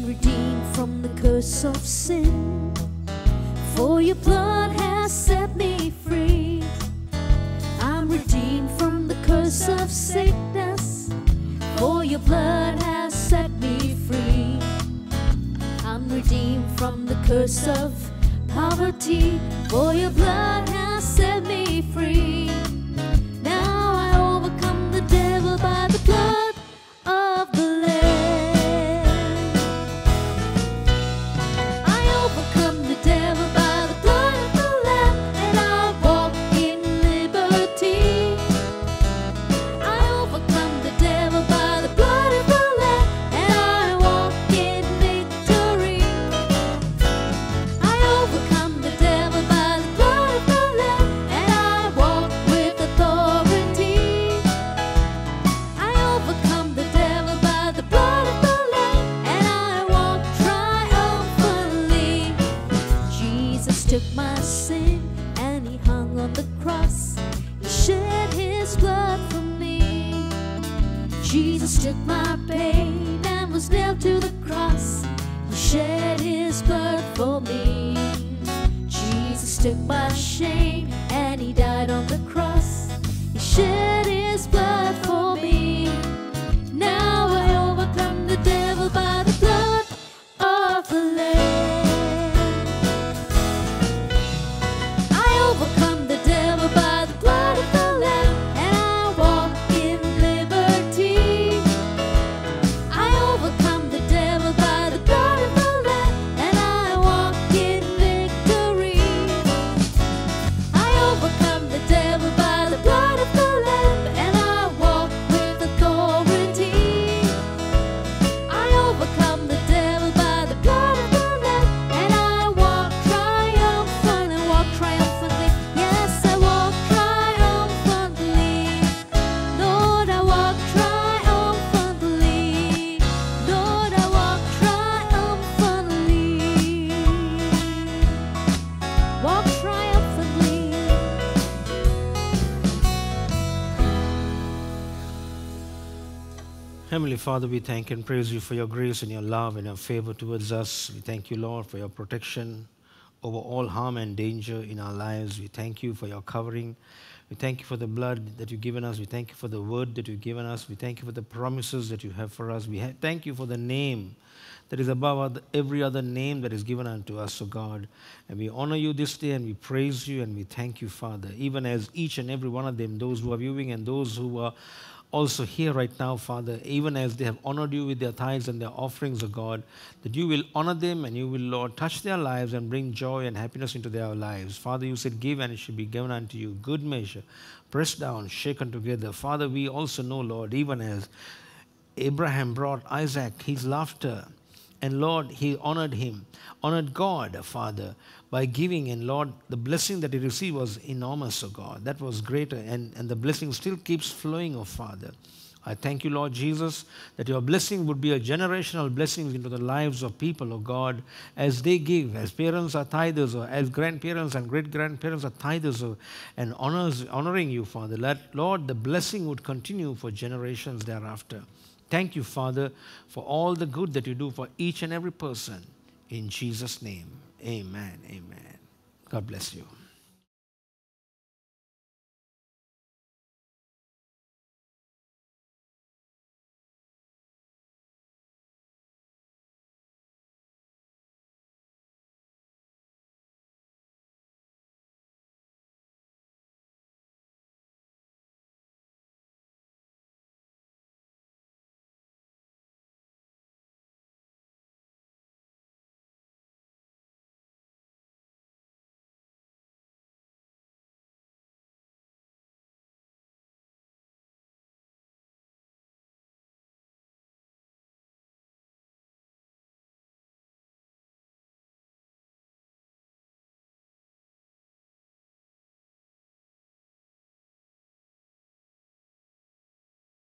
[SPEAKER 1] Redeemed from the curse of sin. For your blood has set me free. I'm redeemed from the curse of sickness. For your blood has set me free. I'm redeemed from the curse of poverty. For your blood has set me free.
[SPEAKER 5] Father, we thank and praise you for your grace and your love and your favor towards us. We thank you, Lord, for your protection over all harm and danger in our lives. We thank you for your covering. We thank you for the blood that you've given us. We thank you for the word that you've given us. We thank you for the promises that you have for us. We ha- thank you for the name that is above every other name that is given unto us, O God. And we honor you this day and we praise you and we thank you, Father, even as each and every one of them, those who are viewing and those who are also here right now, Father, even as they have honored you with their tithes and their offerings, O God, that you will honor them and you will, Lord, touch their lives and bring joy and happiness into their lives. Father, you said, Give and it shall be given unto you. Good measure, pressed down, shaken together. Father, we also know, Lord, even as Abraham brought Isaac his laughter. And Lord, he honored him, honored God, Father, by giving. And Lord, the blessing that he received was enormous, O God. That was greater. And, and the blessing still keeps flowing, O Father. I thank you, Lord Jesus, that your blessing would be a generational blessing into the lives of people, O God, as they give, as parents are tithers, or as grandparents and great grandparents are tithers, or, and honors, honoring you, Father. Let, Lord, the blessing would continue for generations thereafter. Thank you, Father, for all the good that you do for each and every person. In Jesus' name, amen. Amen. God bless you.